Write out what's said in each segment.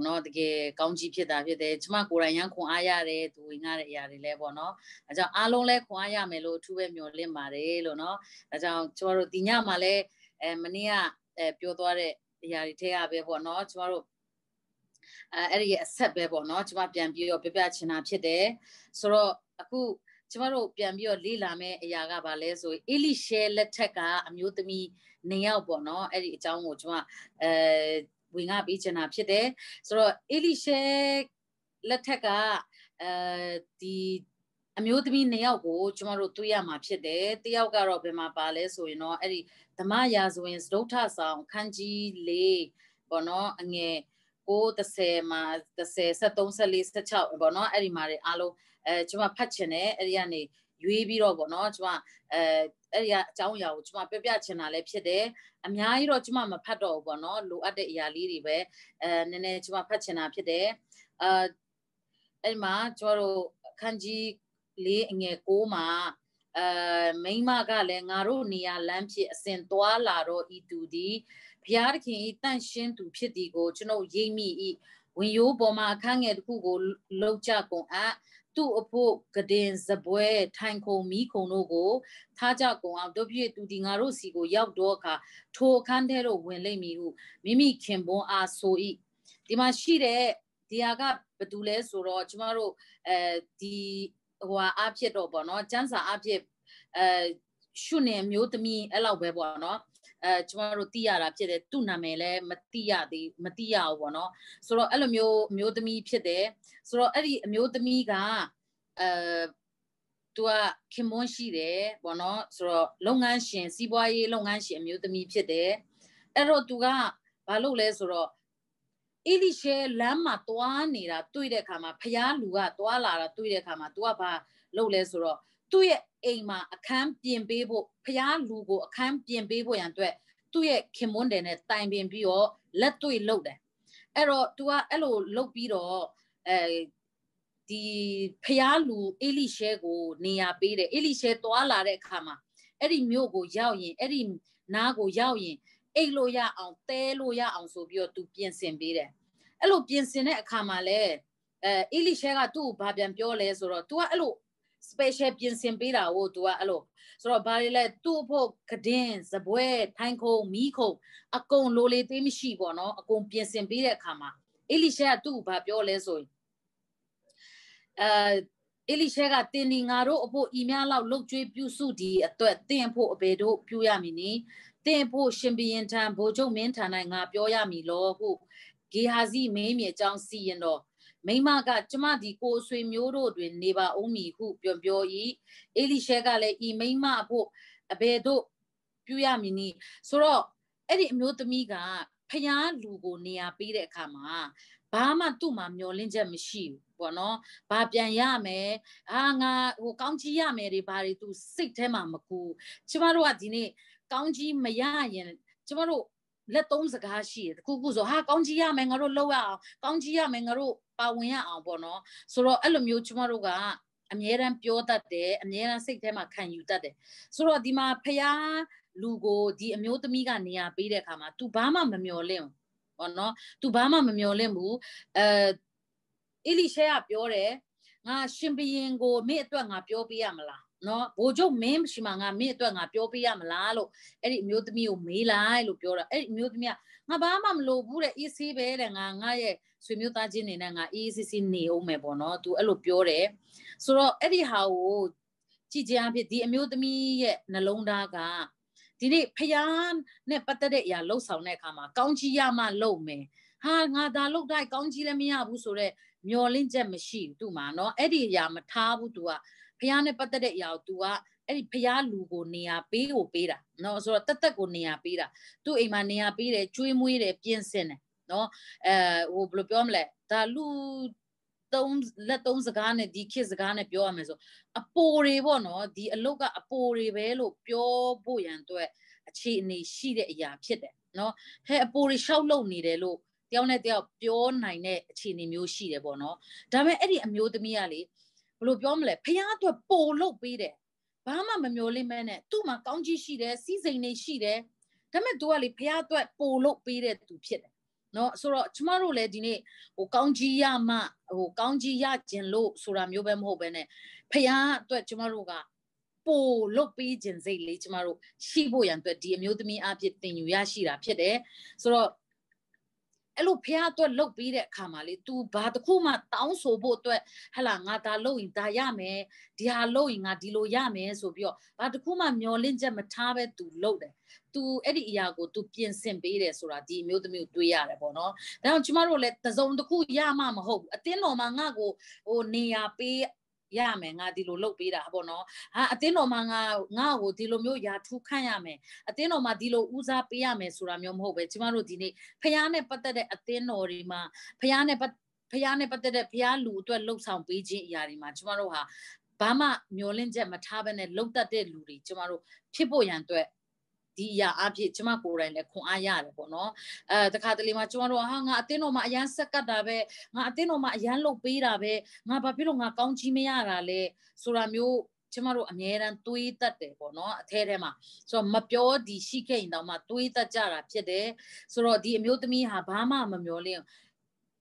ပေါ့နော်တကယ်ကောင်းကြီးဖြစ်တာဖြစ်တယ်ကျမကိုယ်တိုင်ရန်ခွန်အားရတယ်သူဝင်ရတဲ့အရာတွေလဲပေါ့နော်အဲကြောင့်အားလုံးလဲခွန်အားရမယ်လို့အထူးပဲမျှော်လင့်ပါတယ်လို့နော်အဲကြောင့်ကျမတို့ဒီညမှာလဲအဲမနေ့ကအဲပြောသွားတဲ့အရာတွေထဲကပဲပေါ့နော်ကျမတို့အဲအဲ့ဒီရဲ့အဆက်ပဲပေါ့နော်ကျမပြန်ပြီးတော့ပြပြချင်တာဖြစ်တယ်ဆိုတော့အခုကျမတို့ပြန်ပြီးတော့လေ့လာမယ့်အရာကဘာလဲဆိုရင်အေလိရှဲလက်ထက်ကအမျိုးသမီးနေရောက်ပေါ့နော်အဲ့ဒီအကြောင်းကိုကျမအဲ ဝင်ငါပေးချင်တာဖြစ်တယ်ဆိုတော့အေလိရှဲလက်ထက်ကအဲဒီအမျိုးသမီးနှစ်ယောက်ကိုကျမတို့တွေ့ရမှာဖြစ်တယ်တယောက်ကတော့ဘယ်မှာပါလဲဆိုရင်တော့အဲ့ဒီဓမ္မရာဇဝင်စဒုဋ္ဌဆောင်ခန်းကြီး၄ပေါ့နော်အငယ်930မှာ30 73 74 16ပေါ့နော်အဲ့ဒီမှာတွေအားလုံးအဲကျမဖတ်ချင်တယ်အဲ့ဒီကနေ ရွေးပြီးတော့ပေါ့နော်ကျမအဲအဲ့ဒီအကြောင်းအရာကိုကျမပြပြချင်တာလည်းဖြစ်တယ်အများကြီးတော့ကျမမဖတ်တော့ဘူးပေါ့နော်လိုအပ်တဲ့အရာလေးတွေပဲအဲနည်းနည်းကျမဖတ်ချင်တာဖြစ်တယ်အာအဲ့မှာကျမတို့အခန်းကြီးလေးအငယ်6မှာအဲမိမကလည်းငါတို့နေရာလမ်းဖြစ်အစဉ်သွားလာတော့ဤသူသည်ဘုရားသခင်ဤတန့်ရှင်းသူဖြစ်သည်ကိုကျွန်ုပ်ရိပ်မိ၏ဝင်ရိုးပေါ်မှာအခန်းငယ်တစ်ခုကိုလှုပ်ကြကုန်အပ် သူ့အဖို့ကဒင်စပွဲထိုင်ခုံမီးခုံတို့ကိုထားကြကုန်အောင်တို့ပြည့်သူဒီငါတို့စီကိုရောက်တော့အခါထိုအခန်းထဲသို့ဝင်လိမ့်မည်ဟုမိမိခင်ပွန်းအားဆို၏ဒီမှာရှိတဲ့ဒီဟာကဘယ်သူလဲဆိုတော့ကျမတို့အဲဒီဟိုဟာအဖြစ်တော့ပေါ့နော်ကျန်းစာအဖြစ်အဲရှုနေမျိုးသမီးအဲ့လောက်ပဲပေါ့နော် အဲကျမတို့သိရတာဖြစ်တယ်သူ့နာမည်လည်းမသိရသေးမသိရဘူးပေါ့နော်ဆိုတော့အဲ့လိုမျိုးအမျိုးသမီးဖြစ်တယ်ဆိုတော့အဲ့ဒီအမျိုးသမီးကအဲသူကခင်မွန်းရှိတယ်ပေါ့နော်ဆိုတော့လုပ်ငန်းရှင်စီးပွားရေးလုပ်ငန်းရှင်အမျိုးသမီးဖြစ်တယ်အဲ့တော့သူကဘာလုပ်လဲဆိုတော့အီလီရှဲလမ်းမှာတွားနေတာတွေ့တဲ့အခါမှာဖျားလူကတွားလာတာတွေ့တဲ့အခါမှာ तू ကဘာလုပ်လဲဆိုတော့သူ့ရဲ့ အိမ်မှာအခန်းပြင်ပေးဖို့ဖျားလူကိုအခန်းပြင်ပေးဖို့ရန်အတွက်သူ့ရဲ့ခင်မွန်းတယ်နဲ့တိုင်ပင်ပြီးတော့လက်တွေ့လုပ်တယ်အဲ့တော့ तू ကအဲ့လိုလုပ်ပြီးတော့အဲဒီဖျားလူအေလိရှဲကို နေရာပေးတယ်အေလိရှဲတွားလာတဲ့အခါမှာအဲ့ဒီမြို့ကိုရောက်ရင်အဲ့ဒီနားကိုရောက်ရင်အိတ်လို့ရအောင်တဲလို့ရအောင်ဆိုပြီးတော့ तू ပြင်ဆင်ပေးတယ်အဲ့လိုပြင်ဆင်တဲ့အခါမှာလဲအဲအေလိရှဲကသူ့ကိုဘာပြန်ပြောလဲဆိုတော့ तू ကအဲ့လို special ပြင်ဆင်ပေးတာကို तू ကအဲ့လိုဆိုတော့ဘာလဲသူ့ဖို့ကဒင်းစပွဲထိုင်ခုံမီးခုံအကုန်လိုလေသေးမရှိပေါ့နော်အကုန်ပြင်ဆင်ပေးတဲ့အခါမှာအေလိရှဲကသူ့ကိုဘာပြောလဲဆိုရင်အဲအေလိရှဲကတင်းဒီငါတို့အဖို့ဤများလောက်လှုပ်ကြွေးပြုစုဒီအတွက်တင်းဖို့အဘေတို့ပြုရမည်နီတင်းဖို့ရှင်ဘရင်ထံဘိုလ်ချုပ်မင်းထံ၌ငါပြောရမည်လောဟုဂေဟာဇိမင်းမြေအကြောင်းစီရင်တော့ မိမကကျမဒီကိုအဆွေမျိုးတို့တွင် နေပါဦးမည်ဟုပြောပြော၏အေလိရှဲကလည်းဤမိမအဖို့အဘယ်တို့ပြုရမည်နီဆိုတော့အဲ့ဒီအမျိုးသမီးကဖျားလူကိုနေရာပေးတဲ့အခါမှာဘာမှသူ့မှာမျောလင့်ချက်မရှိဘူးပေါ့နော်။ဘာပြန်ရမယ်။အာငါဟိုကောင်းကြီးရမယ်တွေဘာတွေသူစိတ်ထဲမှာမကူ။ကျမတို့ကဒီနေ့ကောင်းကြီးမရရင်ကျမတို့ လက်သုံးစကားရှိတယ်တခုခုဆိုဟာကောင်းကြီးရမယ်ငါတို့လောက်ရအောင်ကောင်းကြီးရမယ်ငါတို့ပါဝင်ရအောင်ပေါ့နော်ဆိုတော့အဲ့လိုမျိုးကျမတို့ကအမြဲတမ်းပြောတတ်တယ်အမြဲတမ်းစိတ်ထဲမှာခံယူတတ်တယ်ဆိုတော့ဒီမှာဖះလူကိုဒီအမျိုးသမီးကနေရာပေးတဲ့အခါမှာ तू ဘာမှမမျော်လင့်ဘူးပေါ့နော် तू ဘာမှမမျော်လင့်ဘူးအဲအီလီရှဲကပြောတယ်ငါရှင်ဘရင်ကိုမင်းအတွက်ငါပြောပေးရမလား နော်ဘိုးချုပ်မင်းရှိမှငါမင်းအတွက်ငါပြောပေးရမလားလို့အဲ့ဒီအမျိုးသမီးကိုမေးလိုက်လို့ပြောတာအဲ့ဒီအမျိုးသမီးကငါဘာမှမလုပ်ဘူးတဲ့အေးဆေးပဲတဲ့ငါငါရဲ့ဆွေမျိုးသားချင်းနေနဲ့ငါအေးဆေးဆေးနေအောင်မယ်ပေါ့နော်သူအဲ့လိုပြောတယ်ဆိုတော့အဲ့ဒီဟာကိုကြည်ကြအဖြစ်ဒီအမျိုးသမီးရဲ့နှလုံးသားကဒီနေ့ဖျားနဲ့ပတ်သက်တဲ့အရာလှုပ်ဆောင်တဲ့အခါမှာကောင်းကြီးရမှလုပ်မယ်ဟာငါဒါလုပ်တိုင်းကောင်းကြီးလည်းမရဘူးဆိုတော့မျောလင့်ချက်မရှိဘူးသူ့မှာเนาะအဲ့ဒီအရာမထားဘူး तू က ဖះနဲ့ပတ်သက်တဲ့အရာကို तू ကအဲ့ဒီဖះလူကိုနေရာပေးကိုပေးတာနော်ဆိုတော့တက်တက်ကိုနေရာပေးတာသူ့အိမ်မှာနေရာပေးတယ်ကျွေးမွေးတယ်ပြင်ဆင်တယ်နော်အဲဟိုဘယ်လိုပြောမလဲဒါလူသုံးလက်သုံးစကားနဲ့ဒီခေတ်စကားနဲ့ပြောရမယ်ဆိုအပိုတွေပေါ့နော်ဒီအလုတ်ကအပိုတွေပဲလို့ပြောဖို့ရန်အတွက်အခြေအနေရှိတဲ့အရာဖြစ်တယ်နော်ဟဲ့အပိုတွေရှောက်လုံနေတယ်လို့တယောက်နဲ့တယောက်ပြောနိုင်တဲ့အခြေအနေမျိုးရှိတယ်ပေါ့နော်ဒါပေမဲ့အဲ့ဒီအမျိုးသမီးကလေ ဘယ်လိုပြောမလဲဖះအတွက်ပို့လုပ်ပေးတယ်ဘာမှမမျောလိမ့်မဲနဲ့သူ့မှာကောင်းကြီးရှိတယ်စီးစိမ်နေရှိတယ်ဒါပေမဲ့ तू ကလေဖះအတွက်ပို့လုပ်ပေးတဲ့သူဖြစ်တယ်နော်ဆိုတော့ကျမတို့လည်းဒီနေ့ဟိုကောင်းကြီးရမှဟိုကောင်းကြီးရကျင်လို့ဆိုတာမျိုးပဲမဟုတ်ပဲねဖះအတွက်ကျမတို့ကပိုလုတ်ပေးခြင်းစိတ်လေးကျမတို့ရှိဖို့ရန်အတွက်ဒီအမျိုးသမီးအဖြစ်တင်ယူရရှိတာဖြစ်တယ်ဆိုတော့ အဲ့လိုဖះအတွက်လုတ်ပြီးတဲ့အခါမှာလေ तू ဘာတစ်ခုမှတောင်းဆိုဖို့အတွက်ဟလာငါဒါလုတ်ရင်ဒါရမယ်ဒီဟာလုတ်ရင်ငါဒီလိုရမယ်ဆိုပြီးတော့ဘာတစ်ခုမှမျောလင့်ချက်မထားပဲ तू လုတ်တယ် तू အဲ့ဒီအရာကို तू ပြင်ဆင်ပေးတယ်ဆိုတာဒီအမျိုးသမီးကိုတွေးရတယ်ပေါ့နော်ဒါကြောင့်ကျမတို့လည်းတစုံတစ်ခုရမှမဟုတ်ဘူးအတင်းတော်မှာငါ့ကိုဟိုနေရာပေး ရမယ်ငါဒီလိုလုပ်ပေးတာပေါ့နော်ဟာအတင်းတော်မှာငါငါ့ကိုဒီလိုမျိုးယာထူးခန့်ရမယ်အတင်းတော်မှာဒီလိုဦးစားပေးရမယ်ဆိုတာမျိုးမဟုတ်ပဲကျမတို့ဒီနေ့ဖះနဲ့ပတ်သက်တဲ့အတင်းတော်တွေမှာဖះနဲ့ပတ်ဖះနဲ့ပတ်သက်တဲ့ဖះလူအတွက်လှုပ်ဆောင်ပေးခြင်းအရာတွေမှာကျမတို့ဟာဘာမှမျောလင့်ချက်မထားဘဲနဲ့လှုပ်တတ်တဲ့လူတွေကျမတို့ဖြစ်ဖို့ရန်အတွက် ဒီအရာအဖြစ်ကျမကိုယ်တိုင်လည်းခွန်အားရတယ်ပေါ့နော်အဲတခါတလေမှာကျမတို့ဟာငါအတင်းတော်မှာအရန်ဆက်ကတ်တာပဲငါအတင်းတော်မှာအရန်လှုပ်ပေးတာပဲငါဘာဖြစ်လို့ငါကောင်းကြီးမရတာလဲဆိုတာမျိုးကျမတို့အမြဲတမ်းတွေးတတ်တယ်ပေါ့နော်အแทထဲမှာဆိုတော့မပြောဒီရှိခဲ့ရင်တော့မှတွေးတတ်ကြတာဖြစ်တယ်ဆိုတော့ဒီအမျိုးသမီးဟာဘာမှမမျောလင်း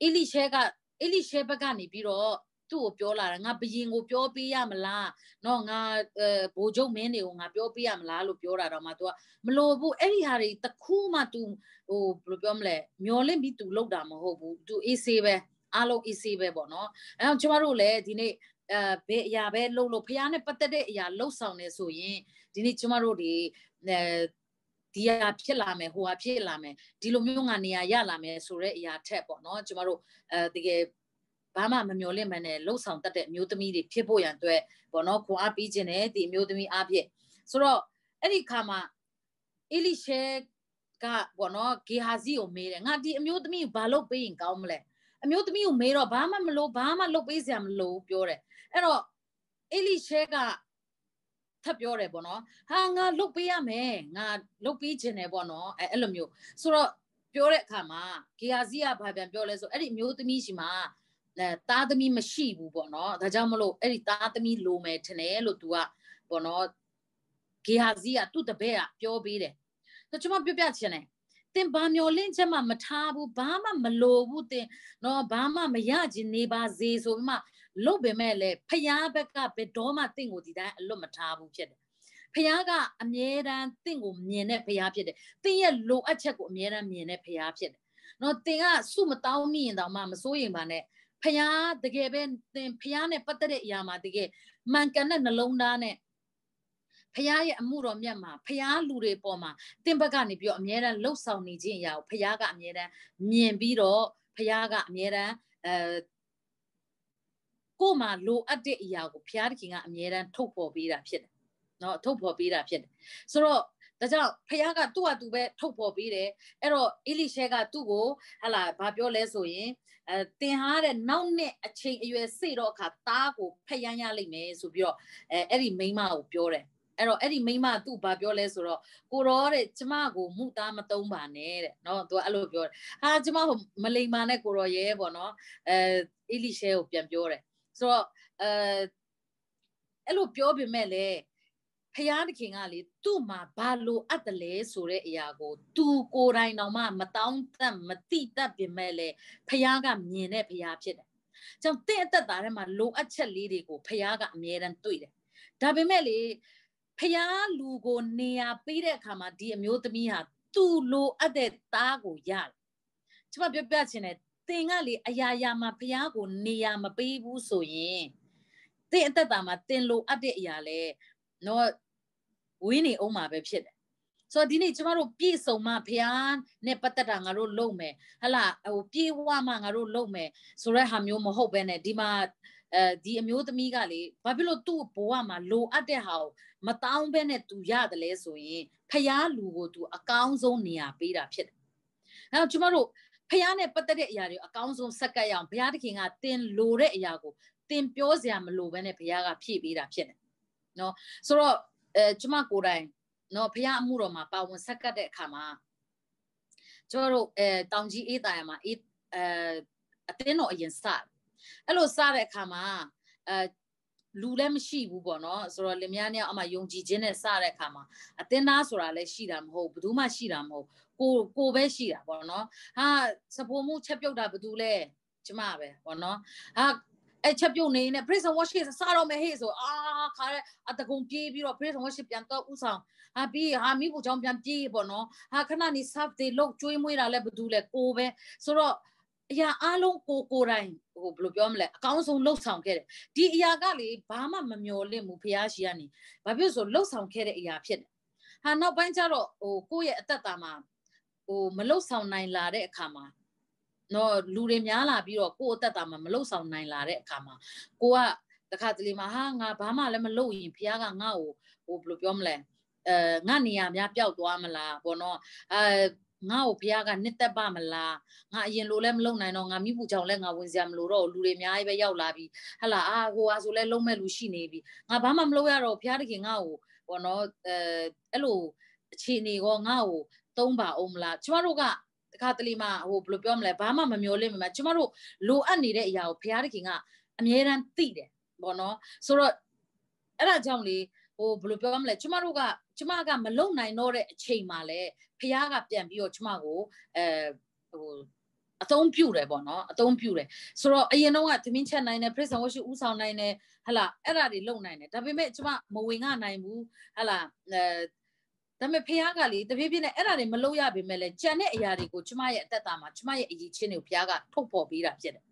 အီလိရှဲကအီလိရှဲဘက်ကနေပြီးတော့ သူ့ကိုပြောလာတာငါဘယင်ကိုပြောပေးရမလားနော်ငါဘိုလ်ချုပ်မင်းတွေကိုငါပြောပေးရမလားလို့ပြောတာတော့မှ तू ကမလို့ဘူးအဲ့ဒီဟာတွေတခုမှ तू ဟိုဘယ်လိုပြောမလဲမျောလင့်ပြီး तू လောက်တာမဟုတ်ဘူး तू အေးဆေးပဲအားလုံးအေးဆေးပဲပေါ့နော်အဲတော့ကျမတို့လည်းဒီနေ့အဲဘယ်အရာပဲလှုပ်လို့ဖះနဲ့ပတ်သက်တဲ့အရာလှုပ်ဆောင်နေဆိုရင်ဒီနေ့ကျမတို့ဒီအဲဒီဟာဖြစ်လာမယ်ဟိုဟာဖြစ်လာမယ်ဒီလိုမျိုးငါနေရာရလာမယ်ဆိုတဲ့အရာထက်ပေါ့နော်ကျမတို့အဲတကယ် ဘာမှမမျော်လင့်မနဲ့လှုပ်ဆောင်တတ်တဲ့အမျိုးသမီးတွေဖြစ်ဖို့ရန်အတွက်ပေါ့နော်ခွန်အားပေးခြင်းနဲ့ဒီအမျိုးသမီးအားဖြင့်ဆိုတော့အဲ့ဒီခါမှာအီလိရှဲကပေါ့နော်ဂေဟာဇီကိုမေးတယ်ငါဒီအမျိုးသမီးကိုဘာလုပ်ပေးရင်ကောင်းမလဲအမျိုးသမီးကိုမေးတော့ဘာမှမလို့ဘာမှလုပ်ပေးစရာမလိုပြောတယ်အဲ့တော့အီလိရှဲကထပ်ပြောတယ်ပေါ့နော်ဟာငါလုတ်ပေးရမယ်ငါလုတ်ပေးခြင်းတယ်ပေါ့နော်အဲအဲ့လိုမျိုးဆိုတော့ပြောတဲ့အခါမှာဂေဟာဇီကဘာပြန်ပြောလဲဆိုအဲ့ဒီမျိုးသမီးရှိမှာ အဲသားသမီးမရှိဘူးပေါ့နော်ဒါကြောင့်မလို့အဲ့ဒီသားသမီးလိုမယ်ထင်တယ်လို့ तू ကပေါ့နော်ဂေဟာဇီကသူ့တပည့်ကပြောပေးတယ်ဆိုကျွန်မပြောပြချင်တယ်တင်ဘာမျောလင့်ချက်မှမထားဘူးဘာမှမလိုဘူးတင်နော်ဘာမှမရခြင်းနေပါစေဆိုပြီးမှလုတ်ပေမဲ့လည်းဖျားဘက်ကဘယ်တော့မှတင့်ကိုဒီတိုင်းအလွတ်မထားဘူးဖြစ်တယ်ဖျားကအမြဲတမ်းတင့်ကိုမြင်တဲ့ဖျားဖြစ်တယ်တင်းရဲ့လိုအပ်ချက်ကိုအမြဲတမ်းမြင်တဲ့ဖျားဖြစ်တယ်နော်တင်ကစုမတောင်းမိရင်တောင်မှမစိုးရင်ပါနဲ့ ဖះတကယ်ပဲသင်ဖះနဲ့ပတ်သက်တဲ့အရာမှာတကယ်မှန်ကန်တဲ့နှလုံးသားနဲ့ဖះရဲ့အမှုတော်မြတ်မှာဖះလူတွေပေါ်မှာသင်ဘက်ကနေပြီးတော့အမြဲတမ်းလှုပ်ဆောင်နေခြင်းအရာကိုဖះကအမြဲတမ်းမြင်ပြီးတော့ဖះကအမြဲတမ်းအဲကိုမှလိုအပ်တဲ့အရာကိုဘုရားသခင်ကအမြဲတမ်းထုတ်ဖော်ပေးတာဖြစ်တယ်။နော်ထုတ်ဖော်ပေးတာဖြစ်တယ်။ဆိုတော့ဒါကြောင့်ဘုရားကသူ့ဟာသူပဲထုတ်ဖော်ပေးတယ်။အဲ့တော့အီလိရှဲကသူ့ကိုဟလာဘာပြောလဲဆိုရင် အဲတင်ဟာတဲ့နောက်နှစ်အချိန်အရွယ်စေတော့အခါသားကိုဖျက်ရလိမ့်မယ်ဆိုပြီးတော့အဲအဲ့ဒီမိန်းမကိုပြောတယ်အဲ့တော့အဲ့ဒီမိန်းမသူ့ဘာပြောလဲဆိုတော့ကိုရောတဲ့ကျမကိုမှုသားမသုံးပါနဲ့တဲ့နော်သူကအဲ့လိုပြောတယ်ဟာကျမဟိုမလိမ္မာနဲ့ကိုရောရဲပေါ့နော်အဲအီလိရှဲကိုပြန်ပြောတယ်ဆိုတော့အဲအဲ့လိုပြောပေမဲ့လည်း ဖယားတခင်ကလေသူ့မှာဘာလို့အပ်တယ်လဲဆိုတဲ့အရာကို သူကိုယ်တိုင်တော့မှမတောင်းတတ်မတိတတ်ပြင်မဲ့လေဖယားကမြင်တဲ့ဖယားဖြစ်တယ်။ကြောင့်တင့်အသက်တာထဲမှာလိုအပ်ချက်လေးတွေကိုဖယားကအမြဲတမ်းတွေ့တယ်။ဒါပေမဲ့လေဖယားလူကိုနေရာပေးတဲ့အခါမှာဒီအမျိုးသမီးဟာသူ့လိုအပ်တဲ့သားကိုရတယ်။ကျွန်မပြောပြချင်တယ်တင်ကလေအရာရာမှာဖယားကိုနေရာမပေးဘူးဆိုရင်တင်အသက်တာမှာတင်လိုအပ်တဲ့အရာလဲနော် ဝင်းနေအောင်မှာပဲဖြစ်တယ်ဆိုတော့ဒီနေ့ကျမတို့ပြည့်စုံမှဖရားနဲ့ပတ်သက်တာငါတို့လုပ်မယ်ဟလာဟိုပြေဝမှငါတို့လုပ်မယ်ဆိုတဲ့ဟာမျိုးမဟုတ်ပဲနဲ့ဒီမှာအဲဒီအမျိုးသမီးကလေဘာဖြစ်လို့သူ့ဘဝမှာလိုအပ်တဲ့ဟာကိုမတောင်းဘဲနဲ့သူရတယ်လဲဆိုရင်ဖရားလူကိုသူအကောင်းဆုံးနေရာပေးတာဖြစ်တယ်အဲတော့ကျမတို့ဖရားနဲ့ပတ်သက်တဲ့အရာတွေအကောင်းဆုံးဆက်ကပ်ရအောင်ဘုရားသခင်ကတင်လိုတဲ့အရာကိုတင်ပြောစရာမလိုဘဲနဲ့ဘုရားကဖြည့်ပေးတာဖြစ်တယ်နော်ဆိုတော့ အဲကျမကိုယ်တိုင်နော်ဖះအမှုတော်မှာပါဝင်ဆက်ကပ်တဲ့အခါမှာကျတို့အဲတောင်ကြီးအေးတာရမှာအေးအဲအတင်းတော်အရင်စအဲ့လိုစတဲ့အခါမှာအဲလူလည်းမရှိဘူးပေါ့နော်ဆိုတော့လင်မယားနှစ်ယောက်အမှယုံကြည်ခြင်းနဲ့စတဲ့အခါမှာအတင်းသားဆိုတာလည်းရှိတာမဟုတ်ဘယ်သူမှရှိတာမဟုတ်ကိုကိုပဲရှိတာပေါ့နော်ဟာစပိုမှုချက်ပြုတ်တာဘယ်သူလဲကျမပဲပေါ့နော်ဟာ အဲ့ချက်ပြုတ်နေနေ praise and worship စတော့မယ်ဟေ့ဆိုအာခါရအတကုံပြေးပြီးတော့ praise and worship ပြန်တော့ဥဆောင်ဟာပြီးဟာမိဖို့ချောင်းပြန်ပြေးပေါ့နော်ဟာခဏနေ serve တွေလောက်ကျွေးမွေးတာလည်းဘယ်သူလဲကိုပဲဆိုတော့အရာအလုံးကိုကိုတိုင်းဟိုဘယ်လိုပြောမလဲအကောင်းဆုံးလှုပ်ဆောင်ခဲ့တယ်ဒီအရာကလေဘာမှမမျော်လင့်ဘူးဖះရှိကနေဘာဖြစ်ဆိုလှုပ်ဆောင်ခဲ့တဲ့အရာဖြစ်တယ်ဟာနောက်ပိုင်းကျတော့ဟိုကိုယ့်ရဲ့အသက်တာမှာဟိုမလှုပ်ဆောင်နိုင်လာတဲ့အခါမှာ နော်လူတွေများလာပြီးတော့ကိုယ့်အသက်တာမှာမလှုပ်ဆောင်နိုင်လာတဲ့အခါမှာကိုကတခါတလေမှာဟာငါဘာမှလည်းမလုပ်ရင်ဖះကငါ့ကိုဟိုဘယ်လိုပြောမလဲအဲငါနေရာများပျောက်သွားမလားဘောနော်အဲငါ့ကိုဘုရားကနှစ်သက်ပါမလားငါအရင်လိုလဲမလုံနိုင်တော့ငါမိဘူးကြောင့်လဲငါဝင်စရာမလိုတော့လူတွေအများကြီးပဲရောက်လာပြီဟလာအာဟိုဟာဆိုလဲလုံးမဲ့လူရှိနေပြီငါဘာမှမလုပ်ရတော့ဘုရားတခင်ငါ့ကိုဘောနော်အဲအဲ့လိုအခြေအနေကောငါ့ကိုသုံးပါအောင်မလားကျမတို့ကတ ခါတလေမှဟိုဘယ်လိုပြောမလဲဘာမှမမျောလင့်မှာကျမတို့လိုအပ်နေတဲ့အရာကိုဘုရားတခင်ကအမြဲတမ်းသိတယ်ဘောနော်ဆိုတော့အဲ့ဒါကြောင့်လေဟိုဘယ်လိုပြောမလဲကျမတို့ကကျမကမလုံနိုင်တော့တဲ့အချိန်မှာလဲဖះကပြန်ပြီးတော့ကျမကိုအဲဟိုအသုံးပြုတယ်ပေါ့နော်အသုံးပြုတယ်ဆိုတော့အရင်တော့ကသမင်းချက်နိုင်တယ် praise and worship ဥဆောင်နိုင်တယ်ဟလာအဲ့ဒါတွေလုပ်နိုင်တယ်ဒါပေမဲ့ကျမမဝင်ငှနိုင်ဘူးဟလာအဲ ဒါပေမဲ့ဖះကလေတဖြည်းဖြည်းနဲ့အဲ့ဒါတွေမလုပ်ရပေမဲ့လည်းကြံတဲ့အရာတွေကိုကျမရဲ့အသက်တာမှာကျမရဲ့အရေးချင်းတွေကိုဖះကထုတ်ဖော်ပေးတာဖြစ်တယ်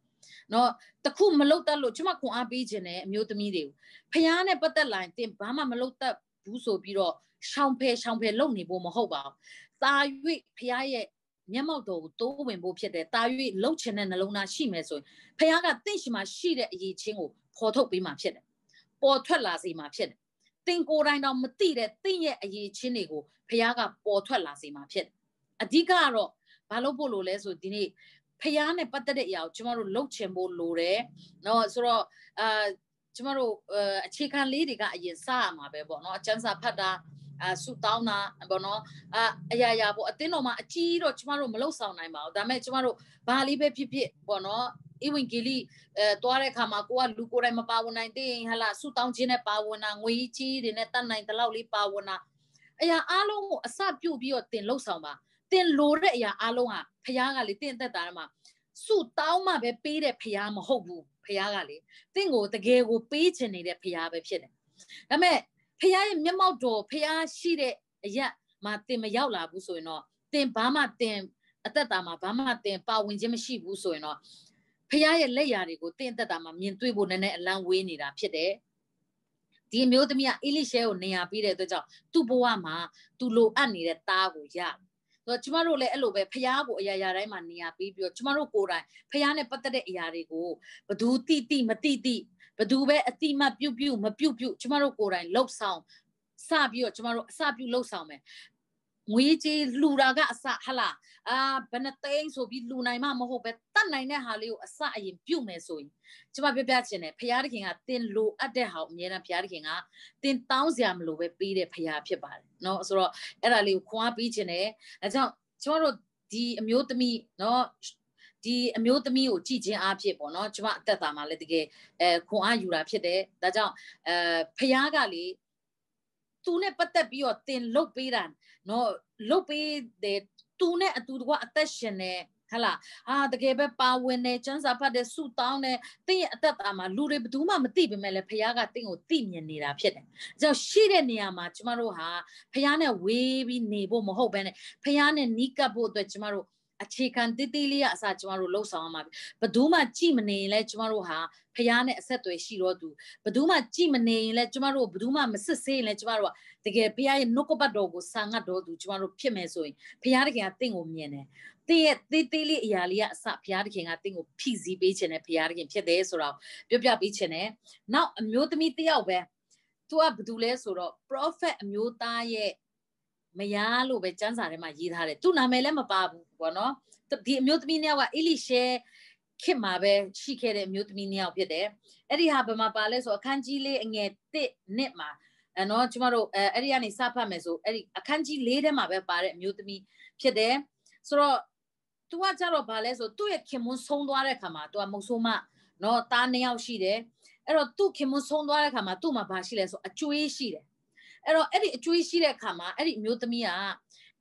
နော်တခုမလုပ်တတ်လို့ကျမခွန်အားပေးခြင်းနဲ့အမျိုးသမီးတွေကိုဖះနဲ့ပတ်သက်လာရင်တင်ဘာမှမလုပ်တတ်ဘူးဆိုပြီးတော့ရှောင်ဖယ်ရှောင်ဖယ်လုပ်နေဖို့မဟုတ်ပါဘူး။တာ၍ဖះရဲ့မျက်မှောက်တော်ကိုတိုးဝင်ဖို့ဖြစ်တယ်။တာ၍လှုပ်ချင်တဲ့နှလုံးသားရှိမယ်ဆိုရင်ဖះကတင့်ရှိမှရှိတဲ့အရေးချင်းကိုဖော်ထုတ်ပေးမှဖြစ်တယ်။ပေါ်ထွက်လာစေမှဖြစ်တယ်။ တင်ကိုယ်တိုင်တော့မသိတဲ့တင့်ရဲ့အရေးချင်းတွေကိုဖះကပေါ်ထွက်လာစေမှဖြစ်တယ်။အဓိကကတော့ဘာလို့ဖို့လို့လဲဆိုဒီနေ့ဖះနဲ့ပတ်သက်တဲ့အရာကိုကျမတို့လှုပ်ချင်ဖို့လိုတယ်။နော်ဆိုတော့အာကျမတို့အခြေခံလေးတွေကအရင်စရမှာပဲပေါ့နော်အကျန်းစာဖတ်တာအာဆူတောင်းတာပေါ့နော်အာအရာရာပေါ့အတင်းတော်မှာအကြီးတော့ကျမတို့မလုံဆောင်နိုင်ပါဘူးဒါပေမဲ့ကျမတို့ဘာလေးပဲဖြစ်ဖြစ်ပေါ့နော် ဧဝံဂေလိအဲတွားတဲ့ခါမှာကိုကလူကိုယ်တိုင်မပါဝင်နိုင်တဲ့ဟလာဆူတောင်းခြင်းနဲ့ပါဝင်တာငွေကြီးတွေနဲ့တတ်နိုင်တဲ့လောက်လေးပါဝင်တာအရာအလုံးကိုအစပြုတ်ပြီးတော့တင်လှုပ်ဆောင်ပါတင်လိုတဲ့အရာအလုံးဟာဖះကလေတင်သက်တာမှာစုတောင်းမှပဲပေးတဲ့ဖះမဟုတ်ဘူးဖះကလေတင့်ကိုတကယ်ကိုပေးချင်နေတဲ့ဖះပဲဖြစ်တယ်ဒါပေမဲ့ဖះရဲ့မျက်မှောက်တော်ဖះရှိတဲ့အရက်မှာတင်မရောက်လာဘူးဆိုရင်တော့တင်ဘာမှတင်အသက်တာမှာဘာမှတင်ပါဝင်ခြင်းမရှိဘူးဆိုရင်တော့ ဖះရဲ့လက်ရာတွေကိုတင်အသက်တာမှာမြင်တွေ့ဖို့နည်းနည်းအလန့်ဝေးနေတာဖြစ်တယ်ဒီမျိုးသမီးကအေလိရှဲကိုနေရာပြီးတဲ့အတွက်ကြောင့်သူ့ဘဝမှာသူလိုအပ်နေတဲ့သားကိုရတယ်တော့ကျမတို့လည်းအဲ့လိုပဲဖះကိုအရာရာတိုင်းမှာနေရာပြီးပြီးတော့ကျမတို့ကိုယ်တိုင်ဖះနဲ့ပတ်သက်တဲ့အရာတွေကိုဘသူတိတိမတိတိဘသူပဲအတိမပြုတ်ပြုတ်မပြုတ်ပြုတ်ကျမတို့ကိုယ်တိုင်လှုပ်ဆောင်စပြီးတော့ကျမတို့အစပြုတ်လှုပ်ဆောင်မယ် ငွေကြေးလှူတာကအစဟလာအာဘယ်နှသိန်းဆိုပြီးလှူနိုင်မှမဟုတ်ပဲတတ်နိုင်တဲ့ဟာလေးကိုအစအရင်ပြုတ်မယ်ဆိုရင်ကျမပြပြချင်တယ်ဖရာသခင်ကတင်လိုအပ်တဲ့ဟာကိုအများနဲ့ဖရာသခင်ကတင်တောင်းစရာမလိုပဲပေးတဲ့ဖရာဖြစ်ပါတယ်เนาะဆိုတော့အဲ့ဒါလေးကိုခွန်အားပေးချင်တယ်အဲကြောင့်ကျမတို့ဒီအမျိုးသမီးเนาะဒီအမျိုးသမီးကိုကြည်ချင်းအားဖြစ်ပေါ့နော်ကျမအသက်တာမှာလည်းတကယ်အဲခွန်အားယူတာဖြစ်တယ်ဒါကြောင့်အဲဖះကလေ သူနဲ့ပတ်သက်ပြီးတော့တင်လုတ်ပေးတာနော်လုတ်ပေးတယ်သူနဲ့အတူတကွအသက်ရှင်နေဟလာအာတကယ်ပဲပါဝင်နေကျန်းစာဖတ်တဲ့စုတောင်းတဲ့တင်းရဲ့အသက်တာမှာလူတွေဘယ်သူမှမသိပေမဲ့လည်းဖခင်ကတင်းကိုသိမြင်နေတာဖြစ်တယ်။အဲကြောင့်ရှိတဲ့နေရာမှာကျမတို့ဟာဖခင်နဲ့ဝေးပြီးနေဖို့မဟုတ်ဘဲနဲ့ဖခင်နဲ့နီးကပ်ဖို့အတွက်ကျမတို့ အခြေခံတိတိလေးရအစားကျမတို့လှုပ်ဆောင်ရမှာဘယ်သူမှကြည်မနေရင်လဲကျမတို့ဟာဖះနဲ့အဆက်အသွယ်ရှိတော့သူဘယ်သူမှကြည်မနေရင်လဲကျမတို့ဘယ်သူမှမစစ်ဆေးရင်လဲကျမတို့ကတကယ်ဖះရဲ့နှုတ်ကပတ်တော်ကိုစာငတ်တော်သူကျမတို့ဖြစ်မယ်ဆိုရင်ဖះတကယ်ကတင့်ကိုမြင်တယ်တင်းရဲ့တေးသေးလေးအရာလေးကအစဘုရားသခင်ကတင်းကိုဖိစီးပေးခြင်းနဲ့ဘုရားသခင်ဖြစ်တယ်ဆိုတော့ပြောပြပေးခြင်းနဲ့နောက်အမျိုးသမီးတယောက်ပဲသူကဘာတူလဲဆိုတော့ prophet အမျိုးသားရဲ့ မယားလို့ပဲစံစာထဲမှာရေးထားတယ်သူနာမည်လည်းမပါဘူးပေါ့နော်ဒီအမျိုးသမီးနှစ်ယောက်ကအေလိရှဲခင်မှာပဲရှိခဲ့တဲ့အမျိုးသမီးနှစ်ယောက်ဖြစ်တယ်အဲ့ဒီဟာဘယ်မှာပါလဲဆိုအခန်းကြီးလေးအငယ်1နှစ်မှာအဲနော်ကျမတို့အဲအဲ့ဒီကနေစဖတ်မယ်ဆိုအဲ့ဒီအခန်းကြီးလေးထဲမှာပဲပါတဲ့အမျိုးသမီးဖြစ်တယ်ဆိုတော့ तू ကကြတော့ဗာလဲဆိုသူ့ရဲ့ခင်မွန်းဆုံးသွားတဲ့ခါမှာ तू ကမုတ်ဆိုးမနော်တားနှစ်ယောက်ရှိတယ်အဲ့တော့သူ့ခင်မွန်းဆုံးသွားတဲ့ခါမှာသူ့မှာဘာရှိလဲဆိုအကျွေးရှိတယ် အဲ့တော့အဲ့ဒီအကျွေးရှိတဲ့ခါမှာအဲ့ဒီအမျိုးသမီးက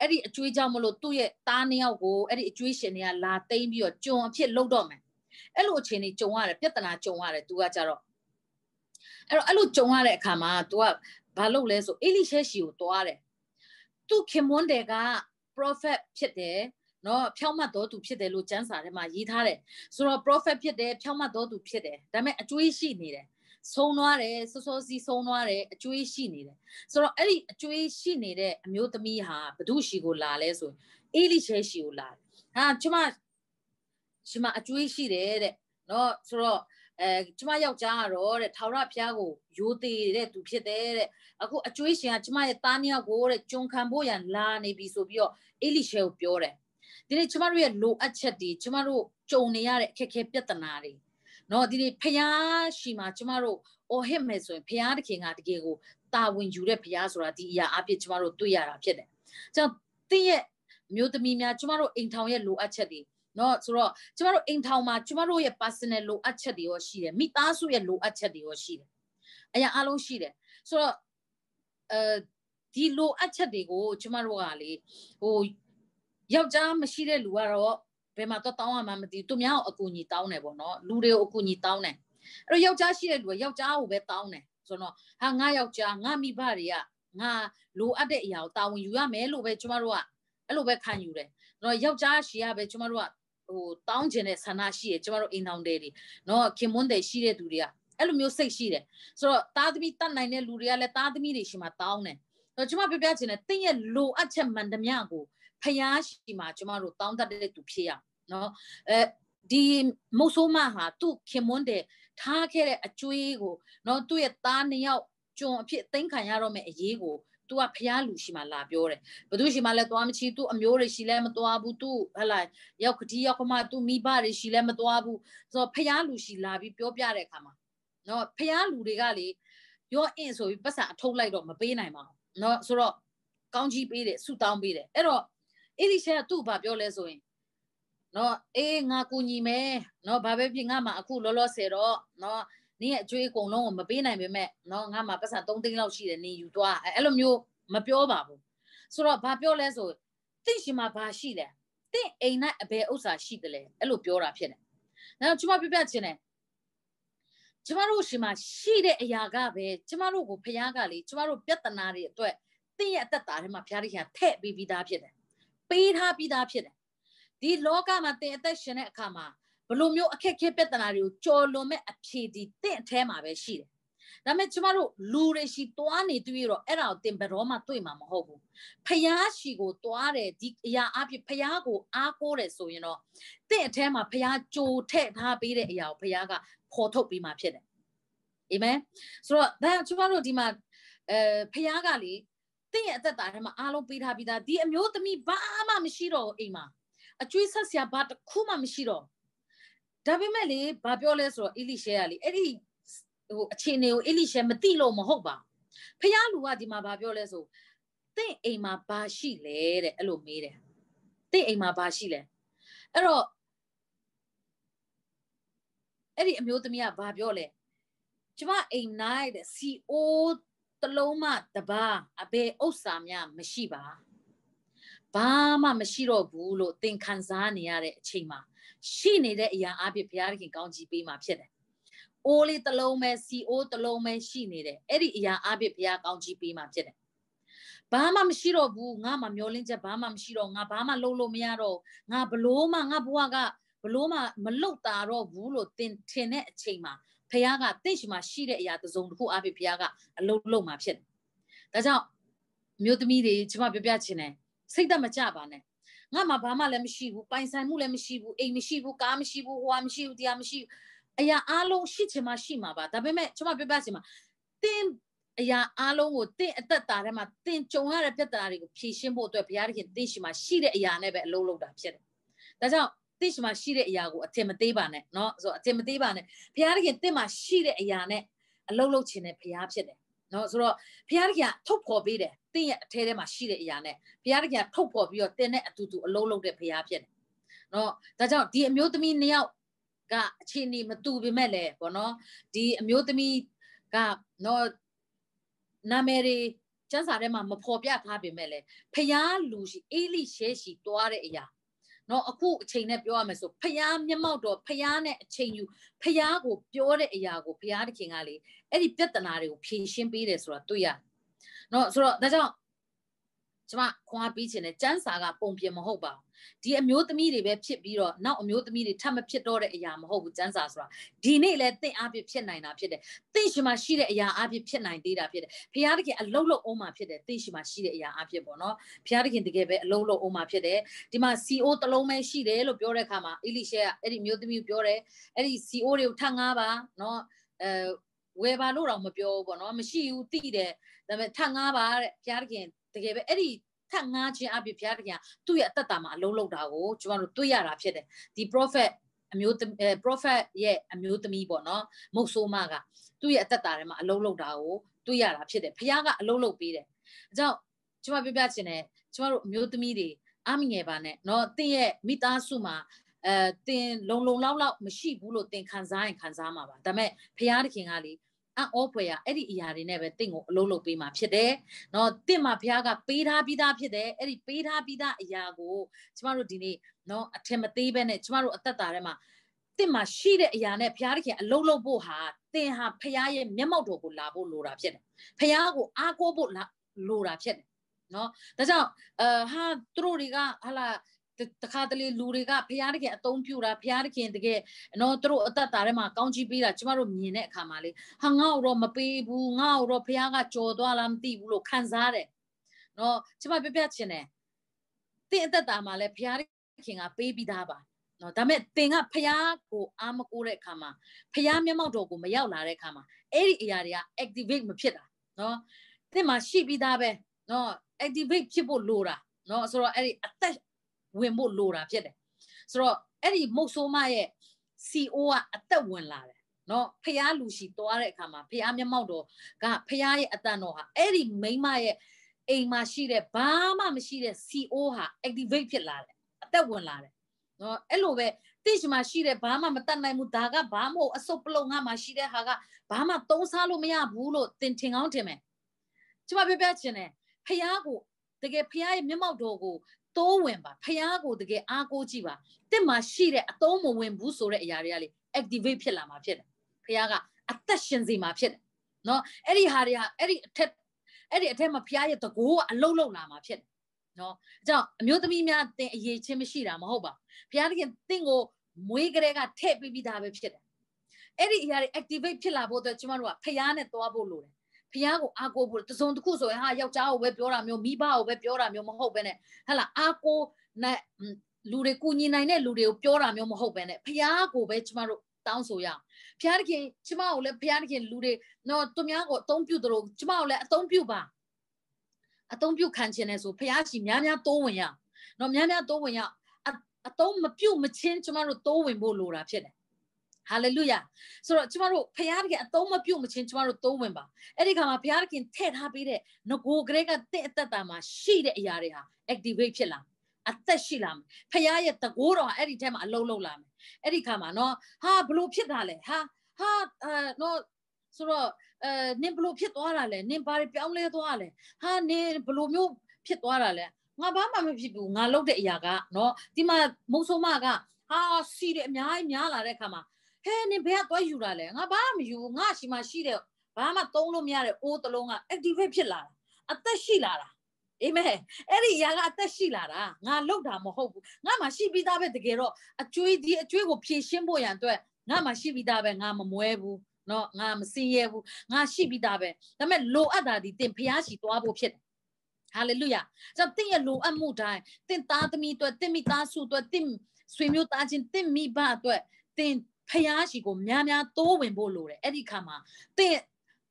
အဲ့ဒီအကျွေးကြောင့်မလို့သူ့ရဲ့သားနှစ်ယောက်ကိုအဲ့ဒီအကျွေးရှင်တွေကလာသိမ်းပြီးတော့ကြုံအဖြစ်လှုပ်တော့မယ်အဲ့လိုအခြေအနေကြုံရတယ်ပြဿနာကြုံရတယ်သူကကြတော့အဲ့တော့အဲ့လိုကြုံရတဲ့အခါမှာ तू ကဘာလုပ်လဲဆိုအေလိရှဲရှီကိုတွားတယ်သူခင်မွန်းတယ်က prophet ဖြစ်တယ်နော်ဖြောင်းမတ်တော်သူဖြစ်တယ်လို့ကျမ်းစာထဲမှာရေးထားတယ်ဆိုတော့ prophet ဖြစ်တယ်ဖြောင်းမတ်တော်သူဖြစ်တယ်ဒါပေမဲ့အကျွေးရှိနေတယ် ဆုံးသွားတယ်စောစောစီးဆုံးသွားတယ်အကျွေးရှိနေတယ်ဆိုတော့အဲ့ဒီအကျွေးရှိနေတဲ့အမျိုးသမီးဟာဘု து ရှိကိုလာလဲဆိုရင်အေလိရှဲရှိကိုလာတယ်ဟာကျမကျမအကျွေးရှိတယ်တဲ့နော်ဆိုတော့အဲကျမယောက်ျားကတော့တဲ့ထာဝရဘုရားကိုယိုသေးတဲ့သူဖြစ်တယ်တဲ့အခုအကျွေးရှင်ကကျမရဲ့သားနှစ်ယောက်ကိုတဲ့ကြုံခံဖို့ရန်လာနေပြီဆိုပြီးတော့အေလိရှဲကိုပြောတယ်ဒီနေ့ကျမတို့ရဲ့လိုအပ်ချက်တွေကျမတို့ကြုံနေရတဲ့အခက်အခဲပြဿနာတွေ နော်ဒီနေ့ဖျားရှိမှာကျမတို့အော်ဟစ်မယ်ဆိုရင်ဖျားတခင်ကတကယ်ကိုတာဝန်ယူတဲ့ဖျားဆိုတာဒီအရာအပြစ်ကျမတို့တွေ့ရတာဖြစ်တယ်။ကြောင့်တင်းရဲ့မျိုးသမီးများကျမတို့အိမ်ထောင်ရဲ့လိုအပ်ချက်တွေနော်ဆိုတော့ကျမတို့အိမ်ထောင်မှာကျမတို့ရဲ့ personal လိုအပ်ချက်တွေရောရှိတယ်မိသားစုရဲ့လိုအပ်ချက်တွေရောရှိတယ်အရာအလုံးရှိတယ်ဆိုတော့အဲဒီလိုအပ်ချက်တွေကိုကျမတို့ကလေဟိုယောက်ျားမရှိတဲ့လူကတော့ ဘယ်မှာတော့တောင်းရမှမသိဘူးသူများကိုအကူအညီတောင်းတယ်ပေါ့နော်လူတွေကိုအကူအညီတောင်းတယ်အဲ့တော့ယောက်ျားရှိတဲ့လူကယောက်ျားကိုပဲတောင်းတယ်ဆိုတော့ဟာငါယောက်ျားငါမိဘတွေကငါလိုအပ်တဲ့အရာကိုတာဝန်ယူရမယ်လို့ပဲကျမတို့ကအဲ့လိုပဲခံယူတယ်။တော့ယောက်ျားရှိရပဲကျမတို့ကဟိုတောင်းကျင်တဲ့ဆန္ဒရှိရကျမတို့အိမ်ထောင်တဲ့တွေနော်ခင်မွန်းတဲ့ရှိတဲ့သူတွေကအဲ့လိုမျိုးစိတ်ရှိတယ်ဆိုတော့သားသမီးတတ်နိုင်တဲ့လူတွေကလည်းသားသမီးတွေရှိမှတောင်းတယ်တော့ကျမပြပြချင်တယ်တင်းရဲ့လိုအပ်ချက်မှန်သမျှကို ဖျားရှိမှကျမတို့တောင်းတတ်တဲ့သူဖြစ်ရနော်အဲဒီမုတ်ဆိုးမဟာသူ့ခင်မွန်းတဲ့ထားခဲ့တဲ့အကျွေးကိုနော်သူ့ရဲ့သားနှစ်ယောက်ကျွန်အဖြစ်သိမ်းခံရတော့မယ့်အရေးကို तू ကဖျားလူရှိမှလာပြောတယ်ဘသူရှိမှလဲသွားမချီ तू အမျိုးတွေရှိလဲမသွားဘူး तू ဟလာရောက်ကတိရောက်ခမ तू မိဘတွေရှိလဲမသွားဘူးဆိုတော့ဖျားလူရှိလာပြီးပြောပြတဲ့အခါမှာနော်ဖျားလူတွေကလေရောအင်းဆိုပြီးပတ်စံအထုတ်လိုက်တော့မပေးနိုင်ပါဘူးနော်ဆိုတော့ကောင်းကြီးပေးတယ်ဆူတောင်းပေးတယ်အဲ့တော့ အေလိရှဲကသူ့ဘာပြောလဲဆိုရင်နော်အေးငါကူညီမယ်နော်ဘာပဲဖြစ်ငါမှအခုလောလောဆယ်တော့နော်နင်းရဲ့အကျွေးအကုန်လုံးကိုမပေးနိုင်ပေမဲ့နော်ငါမှပတ်စံ3သိန်းလောက်ရှိတယ်နင်းယူသွားအဲ့လိုမျိုးမပြောပါဘူးဆိုတော့ဘာပြောလဲဆိုတင့်ရှင်မှာဘာရှိလဲတင့်အိမ်၌အဘယ်ဥစ္စာရှိတယ်လဲအဲ့လိုပြောတာဖြစ်တယ်နော်ကျွန်မပြပြချင်တယ်ကျမတို့ရှင်မှာရှိတဲ့အရာကပဲကျမတို့ကိုဖခင်ကလေကျမတို့ပြဿနာတွေအတွက်တင့်ရဲ့အသက်တာထဲမှာဖခင်တွေကထည့်ပေးပြီးသားဖြစ်တယ် ပေးထားပြီးသားဖြစ်တယ်ဒီလောကမှာတင်အသက်ရှင်တဲ့အခါမှာဘလိုမျိုးအခက်အခဲပြဿနာတွေကိုကြော်လွန်မဲ့အဖြေဒီတင့်အแทမှာပဲရှိတယ်ဒါပေမဲ့ကျမတို့လူတွေရှိသွားနေတွေ့တော့အဲ့ဒါကိုတင်ဘရောမှတွေ့မှာမဟုတ်ဘူးဖျားရှိကိုသွားတယ်ဒီအရာအဖြစ်ဖျားကိုအားကိုးတယ်ဆိုရင်တော့တင့်အแทမှာဖျားကြိုထည့်ထားပေးတဲ့အရာကိုဖျားကဖော်ထုတ်ပေးမှာဖြစ်တယ်အာမင်ဆိုတော့ဒါကျမတို့ဒီမှာအဲဖျားကလေတ င့်ရဲ့အသက်တာထဲမှာအားလုံးပေးထားပြီးသားဒီအမျိုးသမီးဘာမှမရှိတော့အိမ်မှာအကျွေးဆက်စရာဘာတစ်ခုမှမရှိတော့ဒါပေမဲ့လေဘာပြောလဲဆိုတော့အီလိရှဲကလေအဲ့ဒီဟိုအခြေအနေကိုအီလိရှဲမသိလို့မဟုတ်ပါဖះလူကဒီမှာဘာပြောလဲဆိုတင့်အိမ်မှာဘာရှိလဲတဲ့အဲ့လိုမေးတယ်တင့်အိမ်မှာဘာရှိလဲအဲ့တော့အဲ့ဒီအမျိုးသမီးကဘာပြောလဲကျမအိမ်နိုင်တဲ့ CO တ လုံးမှတပါအဘယ်ဥစ္စာများမရှိပါဘာမှမရှိတော့ဘူးလို့သင်ခံစားနေရတဲ့အချိန်မှာရှိနေတဲ့အရာအဖြစ်ဘုရားခင်ကောင်းကြီးပေးမှာဖြစ်တယ်။အိုးလေးတစ်လုံးပဲ CO တစ်လုံးပဲရှိနေတယ်။အဲ့ဒီအရာအဖြစ်ဘုရားကောင်းကြီးပေးမှာဖြစ်တယ်။ဘာမှမရှိတော့ဘူးငါမှမျောလင်းချက်ဘာမှမရှိတော့ငါဘာမှလုပ်လို့မရတော့ငါဘလို့မှငါဘဝကဘလို့မှမလုတ်တာတော့ဘူးလို့သင်ထင်တဲ့အချိန်မှာ ဖခင်ကတင့်ရှိမှရှိတဲ့အရာတစ်စုံတစ်ခုအဖြစ်ဖခင်ကအလုံးလုံးမှာဖြစ်တယ်။ဒါကြောင့်မျိုးသမီးတွေကျမပြောပြချင်တယ်စိတ်သက်မကြပါနဲ့ငါမှဘာမှလည်းမရှိဘူးပိုင်ဆိုင်မှုလည်းမရှိဘူးအိမ်မရှိဘူးကားမရှိဘူးဟိုဟာမရှိဘူးတရားမရှိဘူးအရာအားလုံးရှိချင်မှရှိမှာပါဒါပေမဲ့ကျမပြောပြချင်မှာတင်းအရာအားလုံးကိုတင့်အသက်တာထဲမှာတင်ကြုံရတဲ့ပြဿနာတွေကိုဖြေရှင်းဖို့အတွက်ဘုရားသခင်တင့်ရှိမှရှိတဲ့အရာနဲ့ပဲအလုပ်လုပ်တာဖြစ်တယ်။ဒါကြောင့် တင့်ရှိမှရှိတဲ့အရာကိုအထင်မသေးပါနဲ့เนาะဆိုတော့အထင်မသေးပါနဲ့ဘုရားသခင်တင့်မှရှိတဲ့အရာနဲ့အလုပ်လုပ်ခြင်းနဲ့ဘုရားဖြစ်တယ်။เนาะဆိုတော့ဘုရားသခင်ထုတ်ဖော်ပေးတယ်တင့်ရဲ့အထဲထဲမှာရှိတဲ့အရာနဲ့ဘုရားတခင်ထုတ်ဖော်ပြီးတော့တင်းနဲ့အတူတူအလုံးလုံးတဲ့ဘုရားဖြစ်တယ်။နော်ဒါကြောင့်ဒီအမျိုးသမီးနှစ်ယောက် ကအခြေအနေမတူပေမဲ့လည်းပေါ့နော်ဒီအမျိုးသမီးကနော်နာမည်တွေကျမ်းစာထဲမှာမဖော်ပြထားပေမဲ့လည်းဖျားလူရှိအေလိရှဲရှိတွားတဲ့အရာ နော်အခုအချိန်နဲ့ပြောရမယ်ဆိုဖျားမျက်မှောက်တော့ဖျားနဲ့အချိန်ယူဖျားကိုပြောတဲ့အရာကိုဖျားတခင်ကလေအဲ့ဒီပြဿနာတွေကိုဖြေရှင်းပေးတယ်ဆိုတာတွေ့ရနော်ဆိုတော့ဒါကြောင့် ကျမခွန်အားပေးခြင်းနဲ့စန်းစာကပုံပြင်မဟုတ်ပါဘူးဒီအမျိုးသမီးတွေပဲဖြစ်ပြီးတော့နောက်အမျိုးသမီးတွေထပ်မဖြစ်တော့တဲ့အရာမဟုတ်ဘူးစန်းစာဆိုတာဒီနေ့လဲတင့်အားဖြင့်ဖြစ်နိုင်တာဖြစ်တယ်တင့်ရှင်မှာရှိတဲ့အရာအားဖြင့်ဖြစ်နိုင်သေးတာဖြစ်တယ်ဖခင်တကယ်အလုံးလုံးအောင်မှာဖြစ်တယ်တင့်ရှင်မှာရှိတဲ့အရာအားဖြင့်ပေါ့နော်ဖခင်တကယ်တကယ်ပဲအလုံးလုံးအောင်မှာဖြစ်တယ်ဒီမှာ CO တလုံးပဲရှိတယ်လို့ပြောတဲ့အခါမှာအီလိရှဲကအဲ့ဒီမျိုးသမီးကိုပြောတယ်အဲ့ဒီ CO တွေကိုထပ်ငားပါနော်အဲဝယ်ပါလို့တော့မပြောဘူးပေါ့နော်မရှိဘူးတိတယ်ဒါပေမဲ့ထပ်ငားပါတဲ့ဖခင် တကယ်တကယ်ပဲအဲ့ဒီထပ်ငားခြင်းအပြည့်ဘုရားတခင်သူ့ရဲ့အသက်တာမှာအလုံးလုံးတာကိုကျွန်တော်တို့တွေ့ရတာဖြစ်တယ်ဒီ prophet အမျိုးအဲ prophet ရဲ့အမျိုးသမီးပေါ့နော်မုတ်ဆိုးမကသူ့ရဲ့အသက်တာထဲမှာအလုံးလုံးတာကိုတွေ့ရတာဖြစ်တယ်ဘုရားကအလုံးလုံးပေးတယ်အကြောင်းကျွန်မပြပြချင်တယ်ကျွန်တော်တို့အမျိုးသမီးတွေအမငယ်ပါနဲ့เนาะတင်းရဲ့မိသားစုမှာအဲတင်လုံလုံလောက်လောက်မရှိဘူးလို့တင်ခံစားရင်ခံစားမှာပါဒါပေမဲ့ဘုရားသခင်ကလေ အံ့ဩဖွယ်ရအဲ့ဒီအရာတွေနဲ့ပဲတင့်ကိုအလုံးလုံးပေးမှာဖြစ်တယ်။နော်တင့်မှာဘုရားကပေးထားပြီးသားဖြစ်တယ်။အဲ့ဒီပေးထားပြီးသားအရာကိုကျမတို့ဒီနေ့နော်အထင်မသေးပဲနဲ့ကျမတို့အသက်တာထဲမှာတင့်မှာရှိတဲ့အရာနဲ့ဘုရားသခင်အလုံးလုံးဖို့ဟာတင်ဟာဘုရားရဲ့မျက်မှောက်တော်ကိုလာဖို့လိုတာဖြစ်တယ်။ဘုရားကိုအားကိုးဖို့လိုတာဖြစ်တယ်။နော်ဒါကြောင့်အာဟာသူတို့တွေကဟာလာ တခါတလေလူတွေကဘုရားတခင်အသုံးပြုတာဘုရားတခင်တကယ်နော်သူတို့အသက်တာထဲမှာကောင်းချီးပေးတာကျမတို့မြင်တဲ့အခါမှာလေဟာငါ့တော့မပေးဘူးငါ့တော့ဘုရားကကြော်သွားလားမသိဘူးလို့ခံစားတယ်နော်ကျမပြပြချင်တယ်တင်းအသက်တာမှာလည်းဘုရားတခင်ကပေးပြီးသားပါနော်ဒါမဲ့တင်ကဖျားကိုအာမကိုတဲ့အခါမှာဖျားမျက်မှောက်တော်ကိုမရောက်လာတဲ့အခါမှာအဲ့ဒီအရာတွေက activate မဖြစ်တာနော်တင်မှာရှိပြီးသားပဲနော် activate ဖြစ်ဖို့လိုတာနော်ဆိုတော့အဲ့ဒီအသက် ဝင်ဖို့လိုတာဖြစ်တယ်ဆိုတော့အဲ့ဒီမုတ်ဆိုးမရဲ့ CO ကအသက်ဝင်လာတယ်နော်ဖះလူရှိသွားတဲ့အခါမှာဖះမျက်မှောက်တော်ကဖះရဲ့အတန်တော်ဟာအဲ့ဒီမိန်းမရဲ့အိမ်မှာရှိတဲ့ဘာမှမရှိတဲ့ CO ဟာ activate ဖြစ်လာတယ်အသက်ဝင်လာတယ်နော်အဲ့လိုပဲတိရှိမှရှိတဲ့ဘာမှမတတ်နိုင်ဘူးဒါကဘာမဟုတ်အစုပ်ပလုံငါမှရှိတဲ့ဟာကဘာမှသုံးစားလို့မရဘူးလို့သင်ထင်ကောင်းထင်မယ်ကျမပြောပြချင်တယ်ဖះကိုတကယ်ဖះရဲ့မျက်မှောက်တော်ကို တိုးဝင်ပါဖះကိုတကယ်အားကိုးကြည့်ပါတစ်မှာရှိတဲ့အတုံးမဝင်ဘူးဆိုတဲ့အရာတွေကလေ activate ဖြစ်လာမှာဖြစ်တယ်ဖះကအသက်ရှင်စေမှာဖြစ်တယ်နော်အဲ့ဒီဟာတွေကအဲ့ဒီအထက်အဲ့ဒီအထက်မှာဖះရဲ့တကိုးကအလုံးလုံးလာမှာဖြစ်တယ်နော်အကြောင်းအမျိုးသမီးများတင်အရေးချင်းမရှိတာမဟုတ်ပါဖះတခင်တင့်ကိုမွေးကလေးကထည့်ပြီးပြီးသားပဲဖြစ်တယ်အဲ့ဒီအရာတွေ activate ဖြစ်လာဖို့အတွက်ကျမတို့ကဖះနဲ့တွားဖို့လိုတယ် ဖះကိုအားကိုးဖို့တစုံတစ်ခုဆိုရင်ဟာယောက်ျားကိုပဲပြောတာမျိုးမိဘကိုပဲပြောတာမျိုးမဟုတ်ပဲနဲ့ဟဟလာအားကိုးနဲ့လူတွေကုညီနိုင်တဲ့လူတွေကိုပြောတာမျိုးမဟုတ်ပဲနဲ့ဖះကိုပဲကျမတို့တောင်းဆိုရအောင်ဖះတခင်ကျမကိုလည်းဖះတခင်လူတွေတော့သူများကိုအသုံးပြုတို့ကျမကိုလည်းအသုံးပြုပါအသုံးပြုခံခြင်းနဲ့ဆိုဖះရှိများများတိုးဝင်ရအောင်နော်များများတိုးဝင်ရအောင်အသုံးမပြုတ်မချင်းကျမတို့တိုးဝင်ဖို့လိုတာဖြစ်တယ် ဟာလေလုယာဆိုတော့ကျမတို့ဖခင်တခင်အသုံးမပြုတ်မချင်းကျမတို့သုံးဝင်ပါအဲ့ဒီခါမှာဖခင်တခင်ထည့်ထားပေးတဲ့ငကိုကလေးကတင့်အသက်တာမှာရှိတဲ့အရာတွေဟာ activate ဖြစ်လာအသက်ရှိလာမယ်ဖခင်ရဲ့တကိုးတော်အဲ့ဒီထဲမှာအလုံးလုံးလာမယ်အဲ့ဒီခါမှာနော်ဟာဘလို့ဖြစ်တာလဲဟာဟာအဲနော်ဆိုတော့အဲနင်ဘလို့ဖြစ်သွားတာလဲနင်ဘာတွေပြောင်းလဲသွားလဲဟာနင်ဘလို့မျိုးဖြစ်သွားတာလဲငါဘာမှမဖြစ်ဘူးငါလုပ်တဲ့အရာကနော်ဒီမှာမုံဆိုးမကဟာစီတယ်အများကြီးများလာတဲ့ခါမှာ ဟဲနင်ဘယ်ကသွားယူတာလဲငါဘာမှမယူငါရှိမှရှိတဲ့ဘာမှသုံးလို့မရတဲ့အိုးတစ်လုံးက activate ဖြစ်လာတာအသက်ရှိလာတာအေးမဲအဲ့ဒီຢာကအသက်ရှိလာတာငါလောက်တာမဟုတ်ဘူးငါမှရှိပြီးသားပဲတကယ်တော့အကျွေးဒီအကျွေးကိုဖြည့်ရှင်းဖို့ရန်အတွက်ငါမှရှိပြီးသားပဲငါမမွဲဘူးနော်ငါမစင်းရဲဘူးငါရှိပြီးသားပဲဒါပေမဲ့လိုအပ်တာဒီတင်ဖျားရှိသွားဖို့ဖြစ်တယ်ဟာလေလုယာ။ကြောင့်တင့်ရဲ့လိုအပ်မှုတိုင်းတင့်သားသမီးအတွက်တင့်မိသားစုအတွက်တင့်ဆွေမျိုးသားချင်းတင့်မိဘအတွက်တင် ဖျားရှိကိုများများတိုးဝင်ဖို့လိုတယ်အဲ့ဒီခါမှာတင့်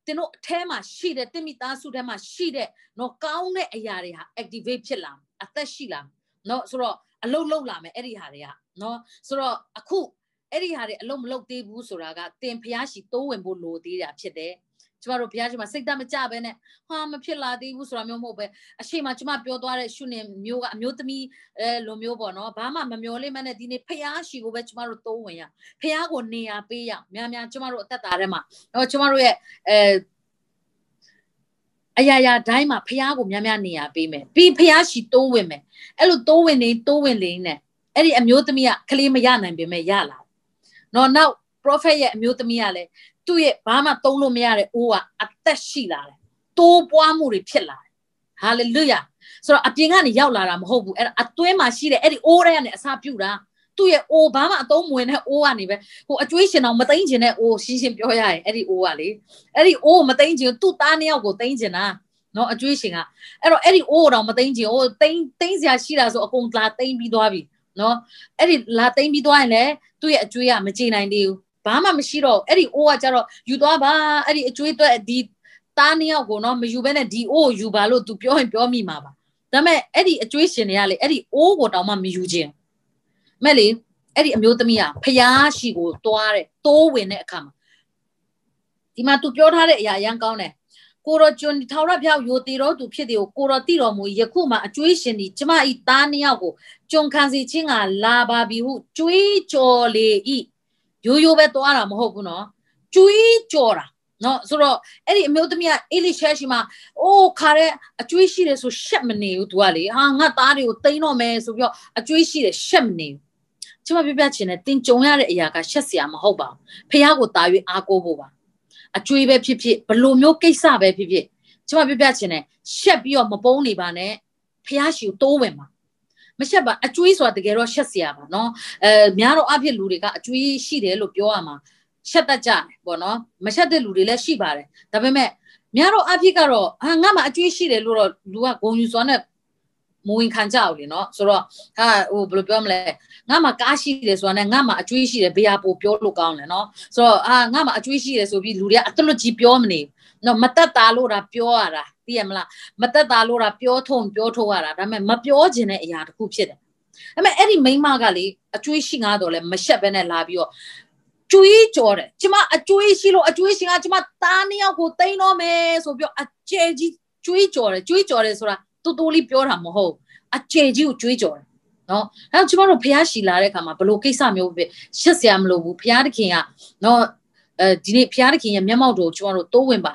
တင်တို့အแทမှာရှိတဲ့တင့်မိသားစုထဲမှာရှိတဲ့နော်ကောင်းတဲ့အရာတွေဟာ activate ဖြစ်လာအသက်ရှိလာနော်ဆိုတော့အလုတ်လုတ်လာမယ်အဲ့ဒီဟာတွေကနော်ဆိုတော့အခုအဲ့ဒီဟာတွေအလုတ်မလုတ်သေးဘူးဆိုတာကတင်ဖျားရှိတိုးဝင်ဖို့လိုသေးတာဖြစ်တယ် ကျမတို့ဘုရားရှင်မှာစိတ်သက်မကြပဲနဲ့ဟာမဖြစ်လာသေးဘူးဆိုတာမျိုးမဟုတ်ပဲအရှိမကျမပြောသွားတဲ့ရှုနေမျိုးကအမျိုးသမီးအဲလိုမျိုးပေါ့နော်ဘာမှမမျောလေးမနဲ့ဒီနေ့ဖျားရှိကိုပဲကျမတို့သုံးဝင်ရဖျားကိုနေရာပေးရများများကျမတို့အသက်တာထဲမှာတော့ကျမတို့ရဲ့အဲအရာရာတိုင်းမှာဖះကိုများများနေရပေးမယ်ပြီးဖះရှိတိုးဝင်မယ်အဲ့လိုတိုးဝင်နေတိုးဝင်လေးနဲ့အဲ့ဒီအမျိုးသမီးကကလေးမရနိုင်ပေမဲ့ရလာနော်နောက် prophet ရဲ့အမျိုးသမီးကလည်း သူ့ရဲ့ဘာမှသုံးလို့မရတဲ့အိုးကအသက်ရှိလာတယ်တိုးပွားမှုတွေဖြစ်လာတယ် hallelujah ဆိုတော့အပြင်ကနေရောက်လာတာမဟုတ်ဘူးအဲ့ဒါအတွင်းမှာရှိတဲ့အဲ့ဒီအိုးတွေကနေအစာပြုတ်တာသူ့ရဲ့အိုးဘာမှအသုံးမဝင်တဲ့အိုးကနေပဲဟိုအကျွေးရှင်အောင်မသိမ့်ကျင်တဲ့အိုးရှင်းရှင်းပြောရရင်အဲ့ဒီအိုးကလေအဲ့ဒီအိုးမသိမ့်ကျင်သူ့သားနှစ်ယောက်ကိုသိမ့်ကျင်တာနော်အကျွေးရှင်ကအဲ့တော့အဲ့ဒီအိုးတော့မသိမ့်ကျင်အိုးသိမ့်သိမ့်စရာရှိတာဆိုအကုန်လာသိမ့်ပြီးသွားပြီနော်အဲ့ဒီလာသိမ့်ပြီးသွားရင်လည်းသူ့ရဲ့အကျွေးကမကြေနိုင်သေးဘူး ဘာမှမရှိတော့အဲ့ဒီအိုးကကြတော့ယူသွားပါအဲ့ဒီအကျွေးအတွက်ဒီသားနှစ်ယောက်ကိုနော်မယူဘဲနဲ့ဒီအိုးကိုယူပါလို့ तू ပြောရင်ပြောမိမှာပါဒါပေမဲ့အဲ့ဒီအကျွေးရှင်တွေကလေအဲ့ဒီအိုးကိုတောင်မှမယူခြင်းမဲ့လေအဲ့ဒီအမျိုးသမီးကဖျားရှိကိုတွားတဲ့တိုးဝင်တဲ့အခါမှာဒီမှာ तू ပြောထားတဲ့အရာအရန်ကောင်းတယ်ကိုရောကျွန်းထောင်ရပြောက်ယိုတီတော်သူဖြစ်တယ်ကိုကိုရောတိတော်မူယခုမှအကျွေးရှင်ဒီကျမဤသားနှစ်ယောက်ကိုကြုံခံစီခြင်းကလာပါပြီဟုကျွေးကြော်လေဤ ရိုးရိုးပဲသွားတာမဟုတ်ဘူးနော်ကျွေးကြော်တာနော်ဆိုတော့အဲ့ဒီအမျိုးသမီးကအေလိရှဲရှိမှာအိုးခါတဲ့အကျွေးရှိတယ်ဆိုရှက်မနေဘူး तू ကလေဟာငါသားတွေကိုတိန်းတော့မယ်ဆိုပြီးတော့အကျွေးရှိတယ်ရှက်မနေဘူးကျမပြပြချင်တယ်တင်ကြုံရတဲ့အရာကရှက်စရာမဟုတ်ပါဘူးဖះကိုတာ၍အားကိုးဖို့ပါအကျွေးပဲဖြစ်ဖြစ်ဘလိုမျိုးကိစ္စပဲဖြစ်ဖြစ်ကျမပြပြချင်တယ်ရှက်ပြီးတော့မပုံးနေပါနဲ့ဖះရှိကိုတိုးဝင်ပါ မရှက်ပါအကျွေးဆိုတာတကယ်တော့ရှက်စရာပါနော်အဲများတော့အဖြစ်လူတွေကအကျွေးရှိတယ်လို့ပြောရမှာရှက်တတ်ကြတယ်ပေါ့နော်မရှက်တဲ့လူတွေလည်းရှိပါတယ်ဒါပေမဲ့များတော့အဖြစ်ကတော့ဟာငါမှအကျွေးရှိတယ်လို့တော့လူကဂုံယူစွာနဲ့မဝင်ခံကြဘူးလေနော်ဆိုတော့ဟာဟိုဘယ်လိုပြောမလဲငါမှကားရှိတယ်ဆိုတာနဲ့ငါမှအကျွေးရှိတယ်ဘေးဟာပို့ပြောလို့ကောင်းတယ်နော်ဆိုတော့ဟာငါမှအကျွေးရှိတယ်ဆိုပြီးလူတွေကအတလွတ်ကြီးပြောမနေ နော်မတက်တာလို့တာပြောရတာသိရမလားမတက်တာလို့တာပြောထုံပြောထုတ်ရတာဒါပေမဲ့မပြောခြင်းတဲ့အရာတစ်ခုဖြစ်တယ်ဒါပေမဲ့အဲ့ဒီမိန်းမကလေအကျွေးရှိငါတော့လဲမရှက်ပဲနဲ့လာပြီးတော့ကျွေးကြော်တယ်ကျမအကျွေးရှိလို့အကျွေးရှင်ကကျမသားနှစ်ယောက်ကိုတိန်းတော့မယ်ဆိုပြီးအကျဲကြီးကျွေးကြော်တယ်ကျွေးကြော်တယ်ဆိုတာတူတူလေးပြောတာမဟုတ်အကျဲကြီးကိုကျွေးကြော်တယ်နော်အဲကျမတို့ဖះရှီလာတဲ့ခါမှာဘလို့ကိစ္စမျိုးပဲရှက်စရာမလိုဘူးဖះတခင်ကနော်အဲဒီနေ့ဖះတခင်ရဲ့မျက်မှောက်တော်ကျမတို့တိုးဝင်ပါ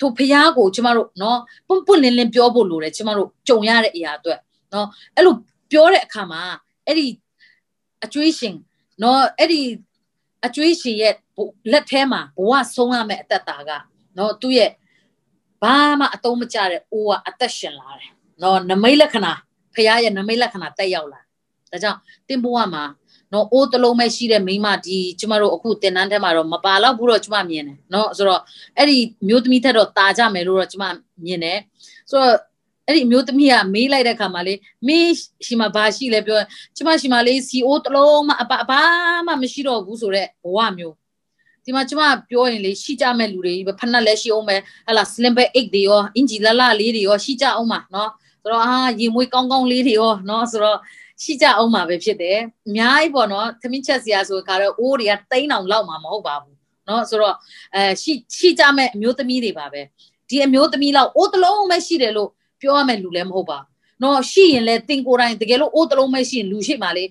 သူဖះကိုကျမတို့နော်ပွန့်ပွန့်လင်းလင်းပြောဖို့လိုတယ်ကျမတို့ကြုံရတဲ့အရာအတွက်နော်အဲ့လိုပြောတဲ့အခါမှာအဲ့ဒီအကျွေးရှင်နော်အဲ့ဒီအကျွေးရှင်ရဲ့လက်ထဲမှာဘဝဆုံးရမယ့်အသက်တာကနော်သူ့ရဲ့ဘာမှအတုံးမကျတဲ့အိုးကအသက်ရှင်လာတယ်နော်နမိတ်လက္ခဏာဖခင်ရဲ့နမိတ်လက္ခဏာတက်ရောက်လာဒါကြောင့်တင်ဘဝမှာ နော်အိုးတလုံးပဲရှိတဲ့မိမဒီကျမတို့အခုတင်တန်းထဲမှာတော့မပါတော့ဘူးတော့ကျမမြင်တယ်နော်ဆိုတော့အဲ့ဒီမျိုးသမီးထက်တော့ตาကြမယ်လို့တော့ကျမမြင်တယ်ဆိုတော့အဲ့ဒီမျိုးသမီးကမေးလိုက်တဲ့ခါမှာလေမင်းရှိမှဘာရှိလဲပြောကျမရှိမှလေ CO တလုံးမှအပဘာမှမရှိတော့ဘူးဆိုတော့ဘဝမျိုးဒီမှာကျမပြောရင်လေရှိကြမဲ့လူတွေပဲဖက်နှက်လည်းရှိအောင်ပဲဟလာ slim bag 8တွေရောအင်ဂျီလလလေးတွေရောရှိကြအောင်ပါနော်ဆိုတော့အာရေမွေးကောင်းကောင်းလေးတွေရောနော်ဆိုတော့ ရှိကြအောင်ပါပဲဖြစ်တယ်အများကြီးပေါ့နော်သမင်းချက်စရာဆိုခါတော့အိုးတွေကတိန်းအောင်လောက်မှာမဟုတ်ပါဘူးနော်ဆိုတော့အဲရှိရှိကြမဲ့အမျိုးသမီးတွေပါပဲဒီအမျိုးသမီးလောက်အိုးတလုံးပဲရှိတယ်လို့ပြောရမယ်လူလည်းမဟုတ်ပါနော်ရှိရင်လည်းတင်ကိုယ်တိုင်တကယ်လို့အိုးတလုံးပဲရှိရင်လူရှိမှလေ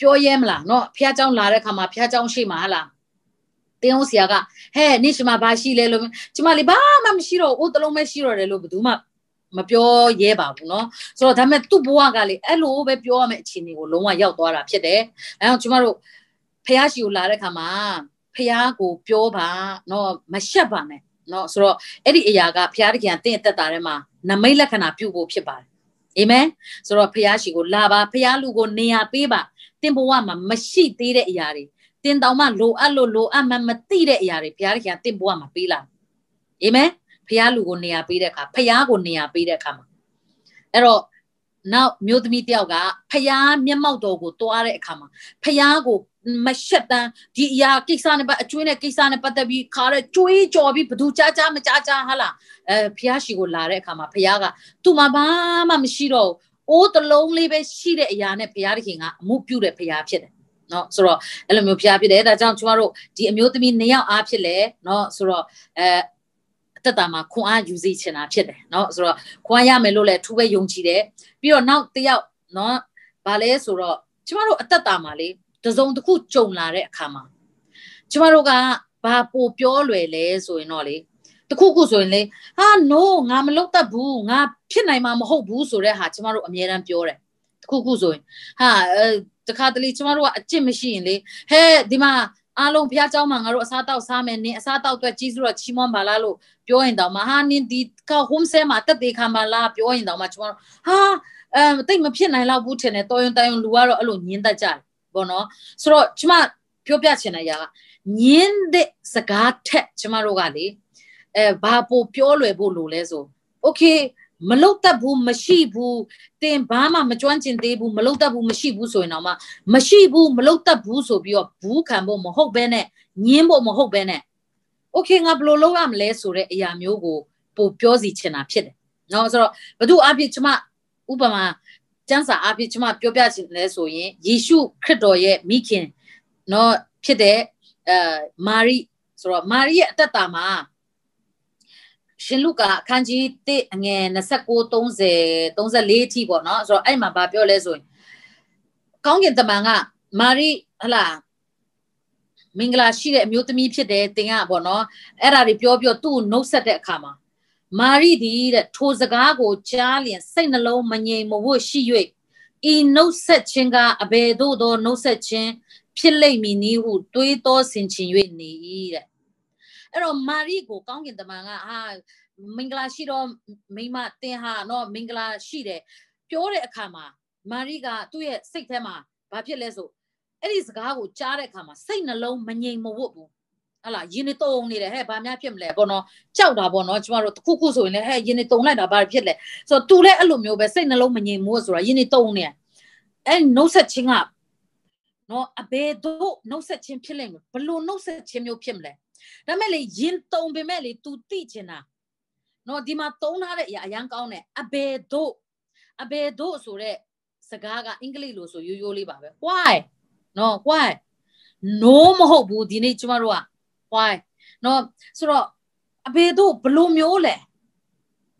ပြောရဲမလားနော်ဖះเจ้าလာတဲ့ခါမှာဖះเจ้าရှိမှာဟလားတင်းအောင်ဆရာကဟဲ့နေ့ရှိမှာဘာရှိလဲလို့ကျမလေးဘာမှမရှိတော့အိုးတလုံးပဲရှိတော့တယ်လို့ဘယ်သူမှ မပြောရဲပါဘူးเนาะဆိုတော့ဒါပေမဲ့သူ့ဘဝကလေအဲ့လိုပဲပြောရမယ့်အခြေအနေကိုလုံးဝရောက်သွားတာဖြစ်တယ်အဲတော့ကျမတို့ဖះရှိကိုလာတဲ့ခါမှာဖះကိုပြောပါเนาะမရှက်ပါနဲ့เนาะဆိုတော့အဲ့ဒီအရာကဖះတခင်တင့်အသက်တာထဲမှာနမိတ်လက္ခဏာပြုဖို့ဖြစ်ပါတယ်အာမင်ဆိုတော့ဖះရှိကိုလာပါဖះလူကိုနေရာပေးပါတင်ဘဝမှာမရှိသေးတဲ့အရာတွေတင်တောင်မှလိုအပ်လို့လိုအပ်မှမသိတဲ့အရာတွေဘုရားခင်တင်ဘဝမှာပေးလာအာမင် ဘုရားလူကိုနေရာပေးတဲ့အခါဘုရားကိုနေရာပေးတဲ့အခါမှာအဲ့တော့နောက်မျိုးသမီးတယောက်ကဖျားမျက်မှောက်တော်ကိုတွားတဲ့အခါမှာဖျားကိုမရှက်တန်းဒီအရာကိစ္စနဲ့ပတ်အကျွေးနဲ့ကိစ္စနဲ့ပတ်သက်ပြီးခါတဲ့ကျွေးကြော်ပြီးဘသူကြားကြားမကြားကြားဟာလားအဲဖျားရှိကိုလာတဲ့အခါမှာဖျားကသူ့မှာဘာမှမရှိတော့အိုးတလုံးလေးပဲရှိတဲ့အရာနဲ့ဖျားတခင်ကအမှုပြုတဲ့ဖျားဖြစ်တယ်နော်ဆိုတော့အဲ့လိုမျိုးဖျားဖြစ်တယ်ဒါကြောင့်ကျမတို့ဒီအမျိုးသမီးနှစ်ယောက်အားဖြစ်လဲနော်ဆိုတော့အဲ အသက်တာမှာခွန်အားယူစေချင်တာဖြစ်တယ်เนาะဆိုတော့ခွန်အားရမယ်လို့လည်းအထူးပဲယုံကြည်တယ်ပြီးတော့နောက်တစ်ယောက်เนาะဗာလဲဆိုတော့ကျမတို့အသက်တာမှာလေတစုံတစ်ခုကြုံလာတဲ့အခါမှာကျမတို့ကဘာပိုပြောလွယ်လဲဆိုရင်တော့လေတခုခုဆိုရင်လေဟာ no ငါမလုပ်တတ်ဘူးငါဖြစ်နိုင်မှာမဟုတ်ဘူးဆိုတဲ့ဟာကျမတို့အမြဲတမ်းပြောတယ်တခုခုဆိုရင်ဟာတခါတလေကျမတို့ကအကျင့်မရှိရင်လေဟဲ့ဒီမှာ အားလုံးဘုရားเจ้าမှာငါတို့အစားတောက်စားမယ်နင်အစားတောက်အတွက်ကြီးစုတော့ချီးမွမ်းပါလားလို့ပြောရင်တော့မဟာနင်ဒီက home set မှာတက်သေးခံပါလားပြောရင်တော့မှကျမတို့ဟာအဲတိတ်မဖြစ်နိုင်တော့ဘူးထင်တယ်တော်ရင်တိုင်လူကတော့အဲ့လိုညင်းတတ်ကြတယ်ဘောနော်ဆိုတော့ကျမပြောပြချင်တဲ့ຢာကညင်းတဲ့စကားထက်ကျမတို့ကလေအဲဘာပိုပြောလွယ်ဖို့လိုလဲဆို okay မလုတ်တတ်ဘူးမရှိဘူးတင်ဘာမှမကျွမ်းကျင်သေးဘူးမလုတ်တတ်ဘူးမရှိဘူးဆိုရင်တော့မှမရှိဘူးမလုတ်တတ်ဘူးဆိုပြီးတော့ဘူးခံဖို့မဟုတ်ဘဲနဲ့ညင်းဖို့မဟုတ်ဘဲနဲ့ okay ငါဘယ်လိုလုပ်ရမလဲဆိုတဲ့အရာမျိုးကိုပို့ပြောစီချင်တာဖြစ်တယ်เนาะဆိုတော့ဘသူအဖြစ်ကျမဥပမာကျမ်းစာအဖြစ်ကျမပြောပြချင်လဲဆိုရင်ယေရှုခရစ်တော်ရဲ့မိခင်เนาะဖြစ်တဲ့အဲမာရိဆိုတော့မာရိရဲ့အသက်တာမှာ ရှင်လုကာအခန်းကြီး1အငယ်29 30 34အထိပေါ့နော်ဆိုတော့အဲ့မှာဗာပြောလဲဆိုရင်ကောင်းကင်တမန်ကမာရိဟလာမင်္ဂလာရှိတဲ့အမျိုးသမီးဖြစ်တယ်တင်ကပေါ့နော်အဲ့ဒါတွေပြောပြောသူ့ကိုနှုတ်ဆက်တဲ့အခါမှာမာရိဒီတဲ့ထိုစကားကိုကြားလျင်စိတ်နှလုံးမငြိမ်မဝှရှိ၍ဤနှုတ်ဆက်ခြင်းကအဘယ်သို့သောနှုတ်ဆက်ခြင်းဖြစ်လိမ့်မည်နည်းဟုတွေးတောဆင်ခြင်၍နေ၏တဲ့ အဲ့တော့မာရိကိုကောင်းကင်တမန်ကဟာမင်္ဂလာရှိတော့မိမတင်ဟာနော်မင်္ဂလာရှိတယ်ပြောတဲ့အခါမှာမာရိကသူ့ရဲ့စိတ်ထဲမှာဘာဖြစ်လဲဆိုအဲ့ဒီစကားကိုကြားတဲ့အခါမှာစိတ်နှလုံးမငြိမ်မဝတ်ဘူးဟလာယင်းနေတုံနေတယ်ဟဲ့ဘာများဖြစ်မလဲပေါ့နော်ကြောက်တာပေါ့နော်ကျမတို့တခုခုဆိုရင်လည်းဟဲ့ယင်းနေတုံလိုက်တာဘာဖြစ်လဲဆိုတော့သူလည်းအဲ့လိုမျိုးပဲစိတ်နှလုံးမငြိမ်ဘူးဆိုတာယင်းနေတုံနေအဲ့နှုတ်ဆက်ခြင်းကနော်အဘယ်တို့နှုတ်ဆက်ခြင်းဖြစ်လိမ့်မယ်ဘလို့နှုတ်ဆက်ခြင်းမျိုးဖြစ်မလဲ ဒါမဲ့လေယင်းတုံပေမဲ့လေ तू သိချင်တာနော်ဒီမှာသုံးထားတဲ့အရာအရန်ကောင်းတယ်အဘယ်တို့အဘယ်တို့ဆိုတဲ့စကားကအင်္ဂလိပ်လိုဆိုရိုးရိုးလေးပါပဲ why နော် why no မဟုတ်ဘူးဒီနေ့ကျမတို့က why နော်ဆိုတော့အဘယ်တို့ဘလို့မျိုးလဲ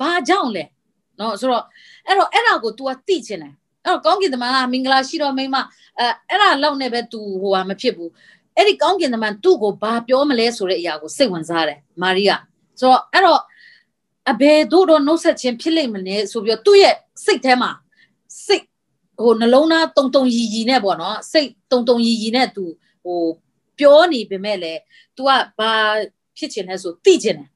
ဘာကြောင့်လဲနော်ဆိုတော့အဲ့တော့အဲ့ဒါကို तू ကသိချင်တယ်အဲ့တော့ကောင်းကင်တမန်ကမင်္ဂလာရှိတော်မိမအဲအဲ့ဒါလောက်နဲ့ပဲ तू ဟိုဟာမဖြစ်ဘူး အဲ့ဒီကောင်းကင်တမန်သူ့ကိုဘာပြောမလဲဆိုတဲ့အရာကိုစိတ်ဝင်စားတယ်မာရိကဆိုတော့အဲ့တော့အဘယ်တို့တော့နှုတ်ဆက်ခြင်းဖြစ်လိမ့်မလဲဆိုပြီးတော့သူ့ရဲ့စိတ်ထဲမှာစိတ်ဟိုနှလုံးသားတုံတုံရီရီနဲ့ပေါ့နော်စိတ်တုံတုံရီရီနဲ့သူဟိုပြောနေပေမဲ့လည်း तू ကဘာဖြစ်ချင်လဲဆိုသိချင်တယ်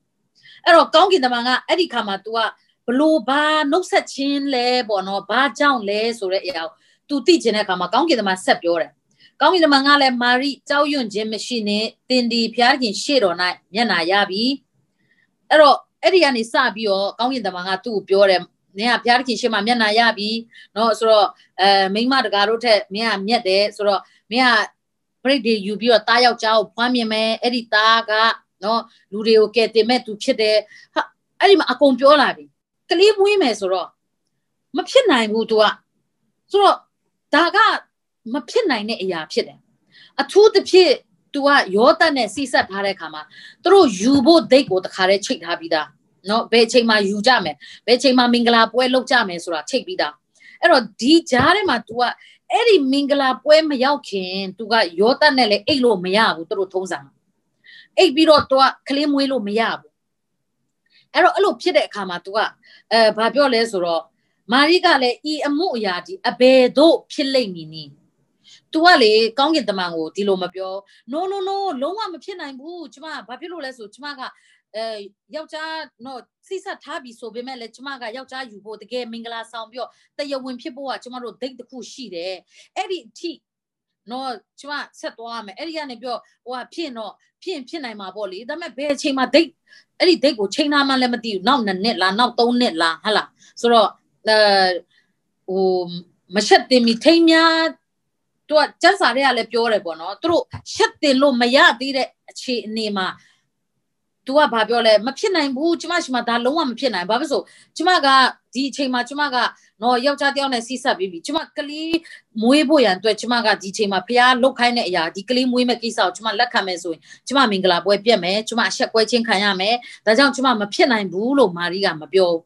အဲ့တော့ကောင်းကင်တမန်ကအဲ့ဒီခါမှာ तू ကဘလို့ဘာနှုတ်ဆက်ခြင်းလဲပေါ့နော်ဘာကြောင့်လဲဆိုတဲ့အရာကို तू သိချင်တဲ့အခါမှာကောင်းကင်တမန်ဆက်ပြောတယ် ကောင်းကင်တမန်ကလည်းမာရိကြောက်ရွံ့ခြင်းမရှိနဲ့တင်ဒီဖျားခင်ရှေ့တော်၌မျက်နာရပြီအဲ့တော့အဲ့ဒီကနေစပြီးတော့ကောင်းကင်တမန်ကသူ့ကိုပြောတယ်နင်ကဘုရားသခင်ရှေ့မှာမျက်နာရပြီเนาะဆိုတော့အဲမိမတကာတို့ထက်မင်းကမြက်တယ်ဆိုတော့မင်းက break တွေယူပြီးတော့တားယောက်ျားကိုဖွမ်းမြင်မယ်အဲ့ဒီသားကเนาะလူတွေကိုကယ်တင်မဲ့သူဖြစ်တယ်ဟာအဲ့ဒီမှာအကုန်ပြောလာပြီကလေးမွေးမယ်ဆိုတော့မဖြစ်နိုင်ဘူး तू ကဆိုတော့ဒါက မဖြစ်နိုင်တဲ့အရာဖြစ်တယ်အထူးသဖြင့် तू ကရောတတ်နဲ့စီဆက်ထားတဲ့ခါမှာသူတို့ယူဖို့ဒိတ်ကိုတခါတည်းချိတ်ထားပြီးသားနော်ဘယ်ချိန်မှာယူကြမယ်ဘယ်ချိန်မှာမင်္ဂလာပွဲလုပ်ကြမယ်ဆိုတာချိတ်ပြီးသားအဲ့တော့ဒီကြားထဲမှာ तू ကအဲ့ဒီမင်္ဂလာပွဲမရောက်ခင် तू ကရောတတ်နဲ့လည်းအိတ်လို့မရဘူးသူတို့ထုံးစံအိတ်ပြီးတော့ तू ကကလေးမွေးလို့မရဘူးအဲ့တော့အဲ့လိုဖြစ်တဲ့အခါမှာ तू ကအဲဘာပြောလဲဆိုတော့မာရိကလည်းဤအမှုအရာဒီအဘယ်တို့ဖြစ်လိမ့်မည်နည်း तू ကလေကောင်းကင်တမန်ကိုဒီလိုမပြော no no no လုံးဝမဖြစ်နိုင်ဘူးကျမဘာဖြစ်လို့လဲဆိုကျမကအဲယောက်ျားတော့စိဆက်ထားပြီဆိုပေမဲ့လည်းကျမကယောက်ျားယူဖို့တကယ်မင်္ဂလာဆောင်ပြီးတော့တရဝင်ဖြစ်ဖို့ကကျမတို့ဒိတ်တစ်ခုရှိတယ်အဲ့ဒီအထိနော်ကျမဆက်သွားမယ်အဲ့ဒီကနေပြောဟိုကဖြစ်တော့ဖြစ်ဖြစ်နိုင်မှာပေါ့လေဒါပေမဲ့ဘယ်အချိန်မှာဒိတ်အဲ့ဒီဒိတ်ကိုချိန်နာမှလည်းမသိဘူးနောက်နှစ်နှစ်လားနောက်သုံးနှစ်လားဟဟလားဆိုတော့အဲဟိုမချက်တင်မီထိမ်းများ သူကစက်စာတွေကလည်းပြောတယ်ပေါ့နော်သူတို့ရှက်တင်လို့မရသေးတဲ့အခြေအနေမှာ तू ကဘာပြောလဲမဖြစ်နိုင်ဘူးကျမရှိမှဒါလုံးဝမဖြစ်နိုင်ဘာဖြစ်ဆိုကျမကဒီအချိန်မှာကျမကနော်ယောက်ျားတယောက်နဲ့စီးဆက်ပြီးပြီကျမကလေးမွေးဖို့ရန်အတွက်ကျမကဒီအချိန်မှာဖះလုတ်ခိုင်းတဲ့အရာဒီကလေးမွေးမဲ့ကိစ္စကိုကျမလက်ခံမယ်ဆိုရင်ကျမမင်္ဂလာပွဲပြက်မယ်ကျမအဆက်ကွဲချင်းခံရမယ်ဒါကြောင့်ကျမမဖြစ်နိုင်ဘူးလို့မာရီကမပြောဘူး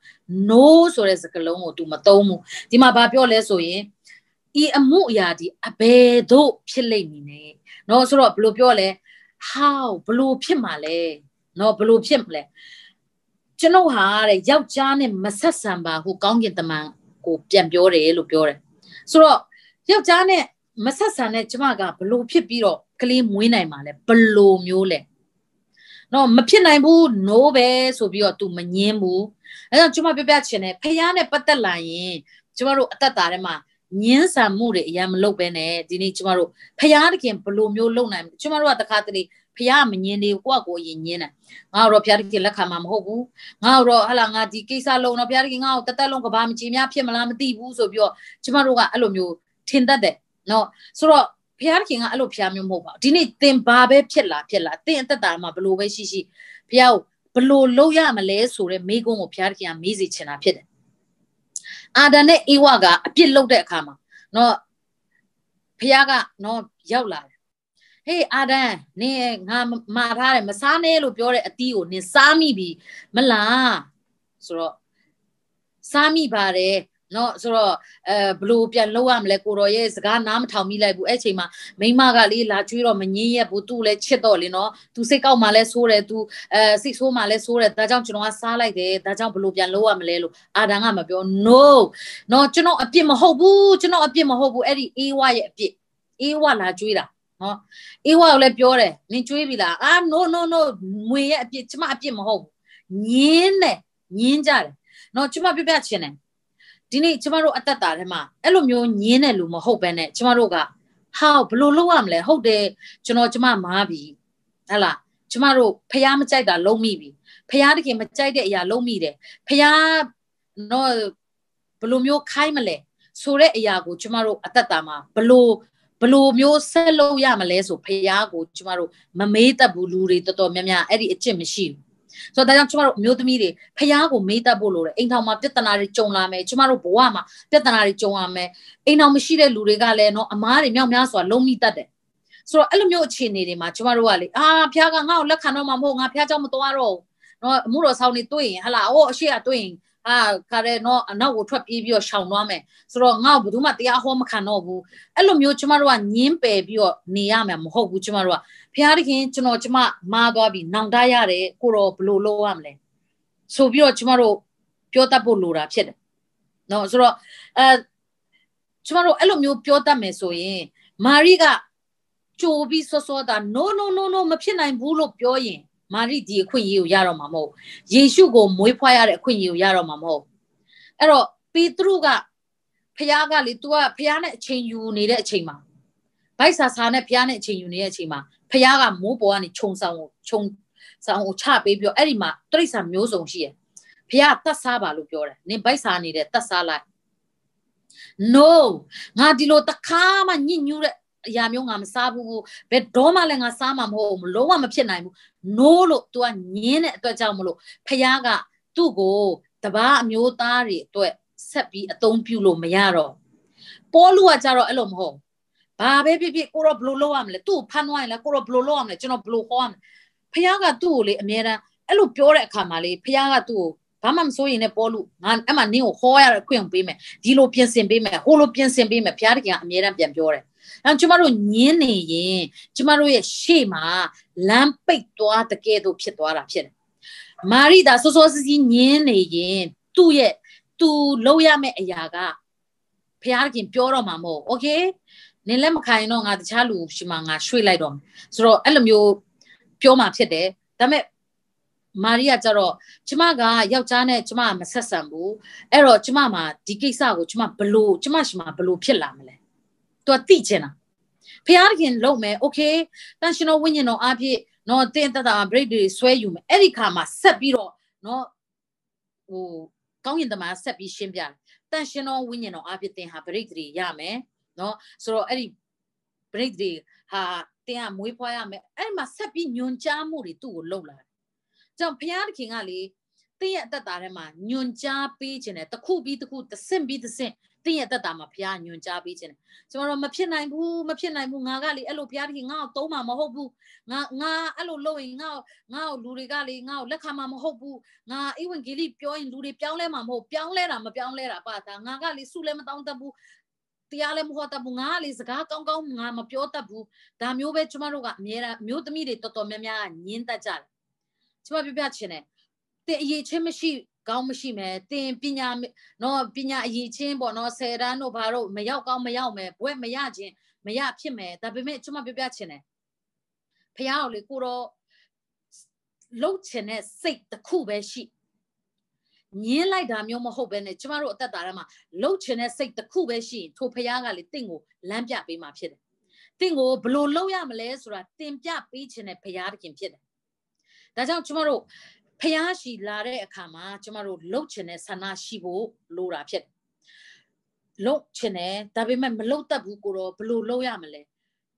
no ဆိုတဲ့စကားလုံးကို तू မသုံးဘူးဒီမှာဘာပြောလဲဆိုရင် ဤအမှုအရာဒီအဘယ်သို့ဖြစ်လိမ့်မည်နဲ့နော်ဆိုတော့ဘယ်လိုပြောလဲ how ဘယ်လိုဖြစ်မှာလဲနော်ဘယ်လိုဖြစ်မလဲကျွန်ုပ်ဟာတဲ့ယောက်ျားနဲ့မဆက်ဆံပါဟုကောင်းကင်တမန်ကိုပြန်ပြောတယ်လို့ပြောတယ်ဆိုတော့ယောက်ျားနဲ့မဆက်ဆံတဲ့ကျမကဘလို့ဖြစ်ပြီးတော့ကလေးမွေးနိုင်မှာလဲဘလို့မျိုးလဲနော်မဖြစ်နိုင်ဘူး no ပဲဆိုပြီးတော့ तू မငင်းဘူးအဲဒါကျမပြပြချင်တယ်ဖះနဲ့ပတ်သက်လာရင်ကျမတို့အသက်တာထဲမှာ ညင်းဆန်မှုတွေအရင်မလုပ်ပဲနဲ့ဒီနေ့ကျမတို့ဖះတခင်ဘလို့မျိုးလုပ်နိုင်ကျမတို့ကတခါတလေဖះမငင်းသေးဘူးကိုယ့်ကိုယ်ရင်ညင်းတယ်ငါတော့ဖះတခင်လက်ခံမှာမဟုတ်ဘူးငါတော့ဟလာငါဒီကိစ္စလုံးတော့ဖះတခင်ငါ့ကိုတသက်လုံးကဘာမချီများဖြစ်မလားမသိဘူးဆိုပြီးတော့ကျမတို့ကအဲ့လိုမျိုးထင်တတ်တယ်နော်ဆိုတော့ဖះတခင်ကအဲ့လိုဖះမျိုးမဟုတ်ပါဘူးဒီနေ့သင်ဘာပဲဖြစ်လာဖြစ်လာသင်အသက်တာမှာဘလို့ပဲရှိရှိဖះကိုဘလို့လုပ်ရမလဲဆိုတဲ့မိကုံးကိုဖះတခင်ကမေးစီချင်တာဖြစ်တယ် အာဒန်နဲ့အေဝါကအပြစ်လုပ်တဲ့အခါမှာနော်ဖះကနော်ရောက်လာတယ်ဟေးအာဒန်နင်ငါမာထားတယ်မစားနဲ့လို့ပြောတဲ့အတီးကိုနင်စားမိပြီမလားဆိုတော့စားမိပါတယ် နော်ဆိုတော့အဲဘလို့ပြန်လောက်ရမလဲကိုတော်ရဲ့စကားနားမထောင်မိလိုက်ဘူးအဲ့ချိန်မှာမိမကလေးလာကျွေးတော့မငင်းရက်ဘူးသူ့လည်းချစ်တော့လေနော်သူစိတ်ကောက်မှလည်းဆိုးတယ်သူအဲစိတ်ဆိုးမှလည်းဆိုးတယ်ဒါကြောင့်ကျွန်တော်ကစားလိုက်တယ်ဒါကြောင့်ဘလို့ပြန်လောက်ရမလဲလို့အာဒန်ကမပြော no နော်ကျွန်တော်အပြစ်မဟုတ်ဘူးကျွန်တော်အပြစ်မဟုတ်ဘူးအဲ့ဒီအေးဝရဲ့အပြစ်အေးဝလာကျွေးတာနော်အေးဝကိုလည်းပြောတယ်နင်ကျွေးပြီလားအာ no no no မွေရဲ့အပြစ်ကျမအပြစ်မဟုတ်ဘူးညင်းတယ်ညင်းကြတယ်နော်ကျမပြပြချင်တယ် ဒီနေ့ကျမတို့အသက်တာထဲမှာအဲ့လိုမျိုးညင်းတဲ့လူမဟုတ်ပဲနဲ့ကျမတို့ကဟာဘလို့လုပ်ရမလဲဟုတ်တယ်ကျွန်တော်ကျမမားပြီဟဟလားကျမတို့ဖះမကြိုက်တာလုံးမိပြီဖះတခင်မကြိုက်တဲ့အရာလုံးမိတယ်ဖះတော့ဘလို့မျိုးခိုင်းမလဲဆိုတဲ့အရာကိုကျမတို့အသက်တာမှာဘလို့ဘလို့မျိုးဆက်လုပ်ရမလဲဆိုဖះကိုကျမတို့မမေးတတ်ဘူးလူတွေတော်တော်များများအဲ့ဒီအကျင့်မရှိဘူး ဆိုတော့ဒါကြောင့်ကျမတို့အမျိုးသမီးတွေဖះကိုမေးတတ်ဖို့လိုတယ်အိမ်ထောင်မှာပြဿနာတွေကြုံလာမယ်ကျမတို့ဘဝမှာပြဿနာတွေကြုံရမယ်အိမ်ထောင်မရှိတဲ့လူတွေကလည်းနော်အမားတွေမြောက်များစွာလုံးမိတတ်တယ်ဆိုတော့အဲ့လိုမျိုးအခြေအနေတွေမှာကျမတို့ကလေအာဖះကငါ့ကိုလက်ခံတော့မှာမဟုတ်ငါဖះเจ้าမသွားတော့ဘူးနော်အမှုတော်ဆောင်နေတွေ့ရင်ဟလာအော်အရှိကတွေ့ရင် အာခါရဲတော့အနောက်ကိုထွက်ပြေးပြီးတော့ရှောင်သွားမယ်ဆိုတော့ငါ့ကိုဘယ်သူမှတရားဟောမခံတော့ဘူးအဲ့လိုမျိုးကျမတို့ကညင်းပယ်ပြီးတော့နေရမှာမဟုတ်ဘူးကျမတို့ကဖျားတခင်ကျွန်တော်ကျမမားသွားပြီးနောင်တရတယ်ကိုတော့ဘလို့လုပ်ရမလဲဆိုပြီးတော့ကျမတို့ပြောတတ်ဖို့လိုတာဖြစ်တယ်နော်ဆိုတော့အဲကျမတို့အဲ့လိုမျိုးပြောတတ်မယ်ဆိုရင်မာရိကကြိုပြီးစောစောတာ no no no no မဖြစ်နိုင်ဘူးလို့ပြောရင် မာရိဒီအခွင့်အရေးကိုရတော့မှာမဟုတ်ယေရှုကိုမွေးဖွားရတဲ့အခွင့်အရေးကိုရတော့မှာမဟုတ်အဲ့တော့ပေတရုကဖះကလေ तू ကဖះနဲ့အချိန်ယူနေတဲ့အချိန်မှာဗိုက်ဆာဆာနဲ့ဖះနဲ့အချိန်ယူနေတဲ့အချိန်မှာဖះကမိုးပေါ်ကနေခြုံဆောင်ကိုခြုံဆောင်ကိုချပေးပြီးတော့အဲ့ဒီမှာတိရစ္ဆာန်မျိုးစုံရှိရယ်ဖះတတ်စားပါလို့ပြောတယ်နင်ဗိုက်ဆာနေတဲ့တတ်စားလိုက် no ငါဒီလိုတခါမှညစ်ညူးတဲ့ အရာမျိုးငါမစားဘူးဘယ်တော့မှလည်းငါစားမှာမဟုတ်ဘူးလုံးဝမဖြစ်နိုင်ဘူး no လို့ तू ကညင်းတဲ့အတွက်ကြောင့်မလို့ဖះကသူ့ကိုတပားအမျိုးသားတွေအတွက်ဆက်ပြီးအသုံးပြုလို့မရတော့ပေါလုကကြတော့အဲ့လိုမဟုတ်ဘာပဲဖြစ်ဖြစ်ကိုတော့ဘလို့လုပ်ရမလဲသူ့ကိုဖမ်းသွားရင်လည်းကိုတော့ဘလို့လုပ်ရမလဲကျွန်တော်ဘလို့ဟောရမလဲဖះကသူ့ကိုလေအမြဲတမ်းအဲ့လိုပြောတဲ့အခါမှာလေဖះကသူ့ကိုဘာမှမစိုးရင်လည်းပေါ်လို့ငါအဲ့မှာနင်းကိုဟောရတဲ့ခွင့်ပေးမယ်ဒီလိုပြင်ဆင်ပေးမယ်ဟိုလိုပြင်ဆင်ပေးမယ်ဖះတကယ်အမြဲတမ်းပြန်ပြောတယ် အဲကျမတို့ညင်းနေရင်ကျမတို့ရဲ့ရှေ့မှာလမ်းပိတ်သွားတကယ်တော့ဖြစ်သွားတာဖြစ်တယ်မာရိဒါစောစောစီးစီးညင်းနေရင်သူ့ရဲ့သူလုပ်ရမယ့်အရာကဖះခင်ပြောတော့မှာမဟုတ်โอเคနင်လည်းမခိုင်တော့ငါတခြားလူရှိမှငါရွှေ့လိုက်တော့မယ်ဆိုတော့အဲ့လိုမျိုးပြောမှဖြစ်တယ်ဒါပေမဲ့မာရီယာကျတော့ကျမကယောက်ျားနဲ့ကျမမဆက်ဆံဘူးအဲ့တော့ကျမမှာဒီကိစ္စကိုကျမဘလို့ကျမရှိမှာဘလို့ဖြစ်လာမလဲ သူကသိချင်တာဖះခင်လုံးမယ်โอเคတန်ရှင်တော်ဝိညာဉ်တော်အားဖြင့်နော်တင်းတတာ break တွေဆွဲယူမယ်အဲ့ဒီခါမှာဆက်ပြီးတော့နော်ဟိုကောင်းရင်တမန်ဆက်ပြီးရှင်းပြတယ်တန်ရှင်တော်ဝိညာဉ်တော်အားဖြင့်တင်ဟာ break တွေရမယ်နော်ဆိုတော့အဲ့ဒီ break တွေဟာတင်ကမွေးဖွားရမယ်အဲ့မှာဆက်ပြီးညွန်ကြားမှုတွေသူ့ကိုလှုပ်လာတယ် ကြောင့်ဘုရားသခင်ကလေတင်းရဲ့အသက်တာထဲမှာညွန်ကြားပေးခြင်းနဲ့တစ်ခုပြီးတစ်ခုတစ်ဆင့်ပြီးတစ်ဆင့် တင်းရဲ့အသက်တာမှာဘုရားညွန်ကြားပေးခြင်းနဲ့ကျွန်တော်တို့မဖြစ်နိုင်ဘူးမဖြစ်နိုင်ဘူးငါကလေအဲ့လိုဘုရားသခင်ငါ့ကိုသုံးမှာမဟုတ်ဘူးငါငါအဲ့လိုလုပ်ရင်ငါ့ငါ့လူတွေကလေငါ့ကိုလက်ခံမှာမဟုတ်ဘူးငါဧဝံဂေလိပြောရင်လူတွေပြောင်းလဲမှာမဟုတ်ပြောင်းလဲတာမပြောင်းလဲတာပါတာငါကလေစုလည်းမတောင်းတတ်ဘူးတရားလည်းမဟောတတ်ဘူးငါကလေစကားကောင်းကောင်းငါမပြောတတ်ဘူးဒါမျိုးပဲကျမတို့ကအများအားမျိုးသမီးတွေတော်တော်များများညင်းတတ်ကြတယ်ကျမပြပြချင်တယ်တင်အရေးချင်းမရှိ ကောင်းမရှိမယ်တင်ပညာနော်ပညာအရေးချင်းပေါ့နော်ဆယ်တန်းတို့ဘာတို့မရောက်ကောင်းမရောက်မယ်ဘွဲ့မရခြင်းမရဖြစ်မယ်ဒါပေမဲ့ကျမပြပြချင်တယ်ဖះအောင်လေကိုတော့လှုပ်ချင်တဲ့စိတ်တစ်ခုပဲရှိညင်းလိုက်တာမျိုးမဟုတ်ပဲねကျမတို့အသက်တာထဲမှာလှုပ်ချင်တဲ့စိတ်တစ်ခုပဲရှိရင်ထိုဖះကလေတင့်ကိုလမ်းပြပေးมาဖြစ်တယ်တင့်ကိုဘလို့လှုပ်ရမလဲဆိုတာတင်ပြပေးချင်တဲ့ဖះတခင်ဖြစ်တယ်ဒါကြောင့်ကျမတို့ ဖះရှိလာတဲ့အခါမှာကျမတို့လှုပ်ချင်တဲ့ဆန္ဒရှိဖို့လိုတာဖြစ်တယ်လှုပ်ချင်တယ်ဒါပေမဲ့မလှုပ်တတ်ဘူးကိုတော့ဘလို့လှုပ်ရမလဲ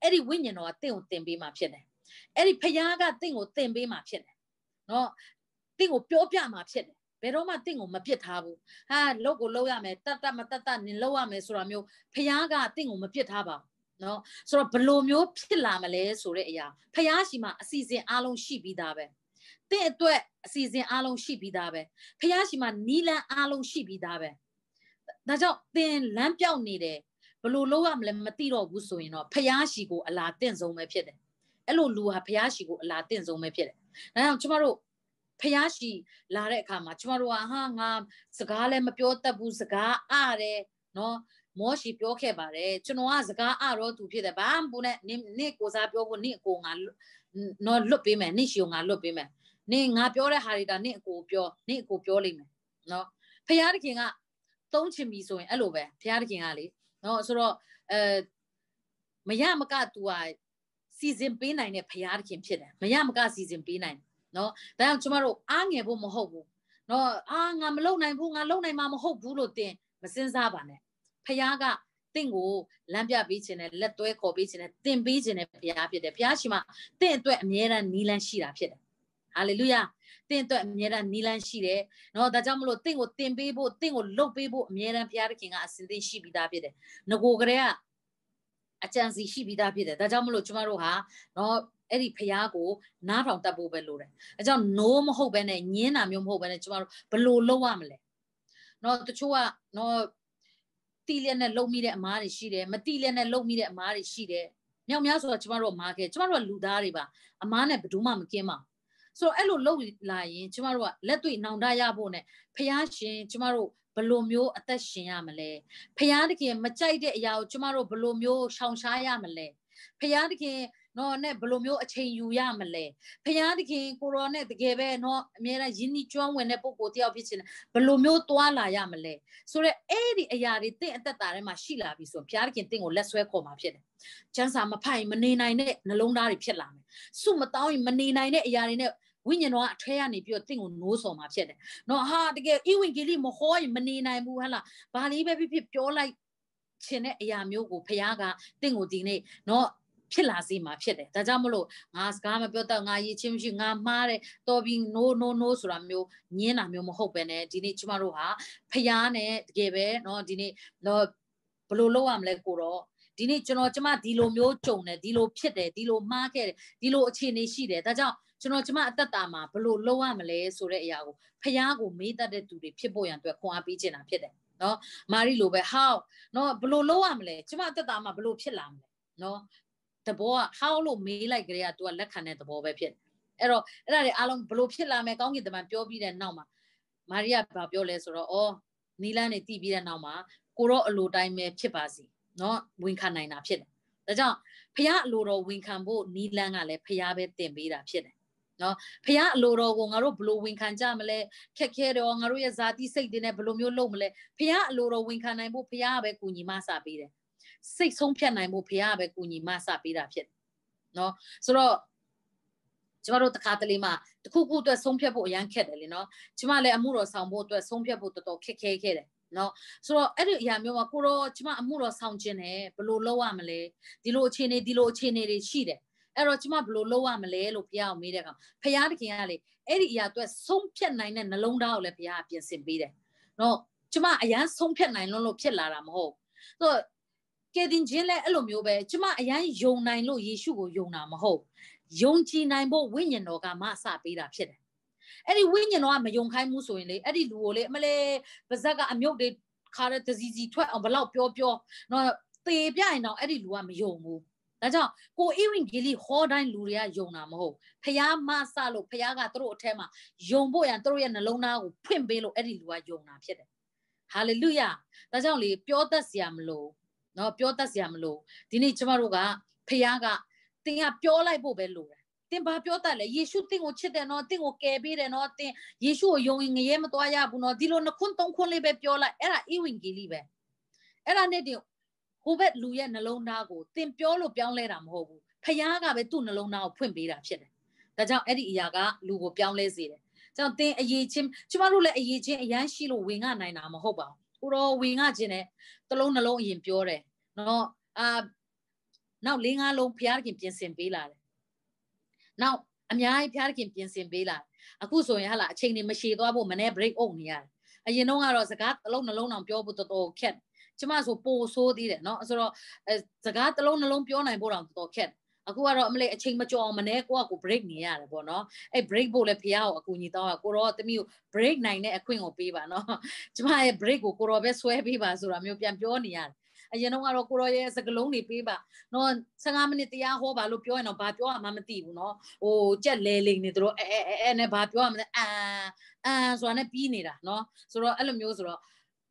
အဲ့ဒီဝိညာဉ်တော်ကတင့်ကိုတင်ပေးมาဖြစ်တယ်အဲ့ဒီဖះကတင့်ကိုတင်ပေးมาဖြစ်တယ်နော်တင့်ကိုပြောပြมาဖြစ်တယ်ဘယ်တော့မှတင့်ကိုမပြစ်ထားဘူးဟာလုတ်ကိုလုတ်ရမယ်တတ်တတ်မတတ်တတ်နင်လုတ်ရမယ်ဆိုတာမျိုးဖះကတင့်ကိုမပြစ်ထားပါဘူးနော်ဆိုတော့ဘလိုမျိုးဖြစ်လာမလဲဆိုတဲ့အရာဖះရှိမှအစီအစဉ်အားလုံးရှိပြီးသားပဲ တင့်အတွက်အစီအစဉ်အားလုံးရှိပြီးသားပဲဖះရှိမှနီလန်းအားလုံးရှိပြီးသားပဲဒါကြောင့်တင်လမ်းပြောက်နေတယ်ဘလို့လုပ်ရမလဲမသိတော့ဘူးဆိုရင်တော့ဖះရှိကိုအလားတင့်ဆုံးပဲဖြစ်တယ်အဲ့လိုလူဟာဖះရှိကိုအလားတင့်ဆုံးပဲဖြစ်တယ်ဒါကြောင့်ကျမတို့ဖះရှိလာတဲ့အခါမှာကျမတို့ကဟာငါစကားလည်းမပြောတတ်ဘူးစကားအားတယ်နော်မောရှိပြောခဲ့ပါတယ်ကျွန်တော်ကစကားအတော့သူဖြစ်တယ်ဘာမှမပူနဲ့နင်နင်ကိုစားပြောဖို့နင်အကိုငါနော်လွတ်ပေးမယ်နင်ရှီကိုငါလွတ်ပေးမယ် နင်ငါပြောတဲ့ဟာတွေဒါနင်အကိုပြောနင်အကိုပြောလိမ့်မယ်နော်ဖះတခင်ကသုံးချင်ပြီဆိုရင်အဲ့လိုပဲဖះတခင်ကလေနော်ဆိုတော့အဲမရမက तू อ่ะစီစဉ်ပေးနိုင်တဲ့ဖះတခင်ဖြစ်တယ်မရမကစီစဉ်ပေးနိုင်နော်ဒါကြောင့်ကျမတို့အားငယ်ဖို့မဟုတ်ဘူးနော်အာငါမလုံနိုင်ဘူးငါလုံနိုင်မှာမဟုတ်ဘူးလို့တင်မစင်စားပါနဲ့ဖះကတင့်ကိုလမ်းပြပေးခြင်းနဲ့လက်သွဲခေါ်ပေးခြင်းနဲ့တင်ပေးခြင်းနဲ့ဘုရားဖြစ်တယ်ဘုရားရှိမှတင့်အတွက်အမြဲတမ်းနီးလန်းရှိတာဖြစ်တယ် ဟာလေလုယာတင့်အတွက်အမြဲတမ်းနီးလန်းရှိတယ်နော်ဒါကြောင့်မလို့တင့်ကိုတင်ပေးဖို့တင့်ကိုလှုပ်ပေးဖို့အမြဲတမ်းဘုရားသခင်ကအစဉ်သင့်ရှိပြီးသားဖြစ်တယ်ငကိုကလေးကအကြံစီရှိပြီးသားဖြစ်တယ်ဒါကြောင့်မလို့ကျမတို့ဟာနော်အဲ့ဒီဖျားကိုနားထောင်တတ်ဖို့ပဲလိုတယ်အဲကြောင့် no မဟုတ်ဘဲနဲ့ညင်းတာမျိုးမဟုတ်ဘဲနဲ့ကျမတို့ဘယ်လိုလုပ်ရမလဲနော်တချို့ကနော်တီးလက်နဲ့လုံမိတဲ့အမားတွေရှိတယ်မတီးလက်နဲ့လုံမိတဲ့အမားတွေရှိတယ်မြောက်များဆိုတော့ကျမတို့မာခဲ့ကျမတို့ကလူသားတွေပါအမားနဲ့ဘယ်သူမှမကင်းပါ ဆိုတော့အဲ့လိုလုပ်လာရင်ကျမတို့ကလက်တွေ့နောင်တရဖို့နဲ့ဖះရှင်ကျမတို့ဘလိုမျိုးအသက်ရှင်ရမလဲဖះတခင်မကြိုက်တဲ့အရာကိုကျမတို့ဘလိုမျိုးရှောင်ရှားရမလဲဖះတခင်နော်နဲ့ဘလိုမျိုးအချိန်ယူရမလဲဖះသခင်ကိုရောနဲ့တကယ်ပဲနော်အများအားယဉ်ဤကျွမ်းဝင်တဲ့ပုံကိုတယောက်ဖြစ်ချင်တယ်ဘလိုမျိုးတွာလာရမလဲဆိုတော့အဲ့ဒီအရာတွေတင့်အသက်တာထဲမှာရှိလာပြီဆိုရင်ဘုရားသခင်တင့်ကိုလက်ဆွဲခေါ်มาဖြစ်တယ် ကျန်းစာမဖိုင်မနေနိုင်တဲ့နှလုံးသားတွေဖြစ်လာမယ်စုမတောင်းရင်မနေနိုင်တဲ့အရာတွေနဲ့ဝိညာဉ်တော်ကအထွဲရနေပြီးတော့တင့်ကိုနိုးဆော်မှာဖြစ်တယ်။နော်ဟာတကယ်ဤဝင်ကြီးလေးမဟောရင်မနေနိုင်ဘူးဟဟလား။ဘာလေးပဲဖြစ်ဖြစ်ပြောလိုက်ခြင်းတဲ့အရာမျိုးကိုဖခင်ကတင့်ကိုဒီနေ့နော်ဖြစ်လာစေမှာဖြစ်တယ်ဒါကြောင့်မလို့ငါစကားမပြောတော့ငါရည်ချင်းမရှိငါမှားတယ်တော်ပြီး no no no ဆိုတာမျိုးညင်းတာမျိုးမဟုတ်ပဲねဒီနေ့ကျမတို့ဟာဖျားနဲ့တကယ်ပဲเนาะဒီနေ့တော့ဘယ်လိုလုပ်ရမလဲကိုတော့ ဒီနေ့ကျွန်တော်ကျမဒီလိုမျိုးကြုံတယ်ဒီလိုဖြစ်တယ်ဒီလိုမှားခဲ့တယ်ဒီလိုအခြေအနေရှိတယ်ဒါကြောင့်ကျွန်တော်ကျမအသက်တာမှာဘယ်လိုလုပ်ရမလဲဆိုတဲ့အရာကိုဖျားကိုမေးတတ်တဲ့သူတွေဖြစ်ဖို့ရန်အတွက်ခွန်အားပေးခြင်းတာဖြစ်တယ်နော်မာရီလိုပဲ how နော်ဘယ်လိုလုပ်ရမလဲကျမအသက်တာမှာဘယ်လိုဖြစ်လာမလဲနော်သဘောက how လို့မေးလိုက်ကြတဲ့က तू ကလက်ခံတဲ့သဘောပဲဖြစ်အဲ့တော့အဲ့ဒါတွေအားလုံးဘလို့ဖြစ်လာမယ်ကောင်းကင်တမန်ပြောပြီးတဲ့နောက်မှာမာရိယဘာပြောလဲဆိုတော့အော်နီလန်းနေတည်ပြီးတဲ့နောက်မှာကိုတော့အလိုတိုင်းပဲဖြစ်ပါစီ เนาะဝင်ခံနိုင်တာဖြစ်တယ်ဒါကြောင့်ဖះအလိုတော်ဝင်ခံဖို့နီလန်းကလည်းဖះပဲတင်ပေးတာဖြစ်တယ်နော်ဖះအလိုတော်ကိုငါတို့ဘလို့ဝင်ခံကြမလဲခက်ခဲတော့ငါတို့ရဲ့ဇာတိစိတ်တွေနဲ့ဘလို့မျိုးလုပ်မလဲဖះအလိုတော်ဝင်ခံနိုင်ဖို့ဖះကပဲကူညီမဆပေးတယ်စိတ်ဆုံးဖြတ်နိုင်ဖို့ဘုရားကပဲကူညီမဆပေးတာဖြစ်နော်ဆိုတော့ကျမတို့တခါတလေမှတခုခုအတွက်ဆုံးဖြတ်ဖို့အရန်ခက်တယ်လေနော်ကျမလည်းအမှုတော်ဆောင်ဖို့အတွက်ဆုံးဖြတ်ဖို့တော်တော်ခက်ခဲခဲ့တယ် နော်ဆိုတော့အဲ့ဒီအရာမျိုးမှာကိုတော့ကျမအမှုတော်ဆောင်ခြင်းနဲ့ဘယ်လိုလုပ်ရမလဲဒီလိုအခြေအနေဒီလိုအခြေအနေတွေရှိတယ်အဲ့တော့ကျမဘယ်လိုလုပ်ရမလဲလို့ဘုရားကိုမေးတဲ့အခါဘုရားတခင်ကလေအဲ့ဒီအရာအတွက်ဆုံးဖြတ်နိုင်တဲ့နှလုံးသားကိုလည်းဘုရားပြင်ဆင်ပေးတယ်နော်ကျမအရန်ဆုံးဖြတ်နိုင်လို့လို့ဖြစ်လာတာမဟုတ်ဆိုတော့ကယ်တင်ခြင်းလည်းအဲ့လိုမျိုးပဲကျမအရန်ယုံနိုင်လို့ယေရှုကိုယုံတာမဟုတ်ယုံကြည်နိုင်ဖို့ဝိညာဉ်တော်ကမအစပေးတာဖြစ်တယ် အဲ့ဒီဝိညာဉ်တော်ကမယုံခိုင်းဘူးဆိုရင်လေအဲ့ဒီလူကိုလေအမလေးပါဇက်ကအမြုပ်တွေခါတဲ့တစီစီထွက်အောင်ဘလောက်ပြောပြောနော်သေပြရင်တော့အဲ့ဒီလူကမယုံဘူးဒါကြောင့်ကိုအီဝင်ဂီလီဟောတိုင်းလူတွေကယုံတာမဟုတ်ဖះမဆလို့ဖះကသူတို့အထက်မှာယုံဖို့ရန်သူတို့ရဲ့နှလုံးသားကိုဖွင့်ပေးလို့အဲ့ဒီလူကယုံတာဖြစ်တယ်ဟာလေလုယာဒါကြောင့်လေပြောတတ်စရာမလိုနော်ပြောတတ်စရာမလိုဒီနေ့ကျမတို့ကဖះကတင်ကပြောလိုက်ဖို့ပဲလိုတယ် တင်ဘာပြောတတ်လဲယေရှုတင်ကိုချစ်တယ်နော်တင်ကိုကယ်ပေးတယ်နော်တင်ယေရှုကိုယုံရင်ငရဲမသွားရဘူးနော်ဒီလိုနှခွန်းသုံးခွန်းလေးပဲပြောလိုက်အဲ့ဒါအီဝင်ဂီလီပဲအဲ့ဒါနဲ့တင်ဟိုဘက်လူရဲ့နှလုံးသားကိုသင်ပြောလို့ပြောင်းလဲတာမဟုတ်ဘူးဖခင်ကပဲသူ့နှလုံးသားကိုဖွင့်ပေးတာဖြစ်တယ်ဒါကြောင့်အဲ့ဒီအရာကလူကိုပြောင်းလဲစေတယ်ကြောင့်သင်အရေးချင်းကျမတို့လည်းအရေးချင်းအရန်ရှိလို့ဝင်ငနိုင်တာမဟုတ်ပါဘူးကိုတော့ဝင်ငခြင်းနဲ့တလုံးနှလုံးအရင်ပြောတယ်နော်အာနောက်၄၅လုံးဖခင်ပြင်ဆင်ပေးလာတယ် နောက်အများကြီးဖခင်ပြင်ဆင်ပေးလာအခုဆိုရင်ဟာလာအချိန်တွေမရှည်သွားဖို့မနေ့ break အုပ်နေရတယ်အရင်တော့ကတော့စကားတစ်လုံးနှလုံးအောင်ပြောဖို့တော်တော်ခက်ကျမဆိုပိုဆိုးသေးတယ်เนาะဆိုတော့စကားတစ်လုံးနှလုံးပြောနိုင်ဖို့တော့တော်တော်ခက်အခုကတော့အမလေးအချိန်မကြောအောင်မနေ့ကိုကကို break နေရတယ်ပေါ့နော်အဲ့ break ဖို့လည်းဖះကိုအကူညီတောင်းရကိုတော့တမီးကို break နိုင်တဲ့အခွင့်ကိုပေးပါနော်ကျမရဲ့ break ကိုကိုတော့ပဲဆွဲပေးပါဆိုတာမျိုးပြန်ပြောနေရတယ် အရင်တော့ကတော့ကိုရောရဲ့စကလုံးတွေပေးပါနော်15မိနစ်တရားဟောပါလို့ပြောရင်တော့ဘာပြောရမှမသိဘူးနော်ဟိုကြက်လဲလိန်နေတို့အဲအဲအဲနဲ့ဘာပြောရမလဲအာအာဆိုတာနဲ့ပြီးနေတာနော်ဆိုတော့အဲ့လိုမျိုးဆိုတော့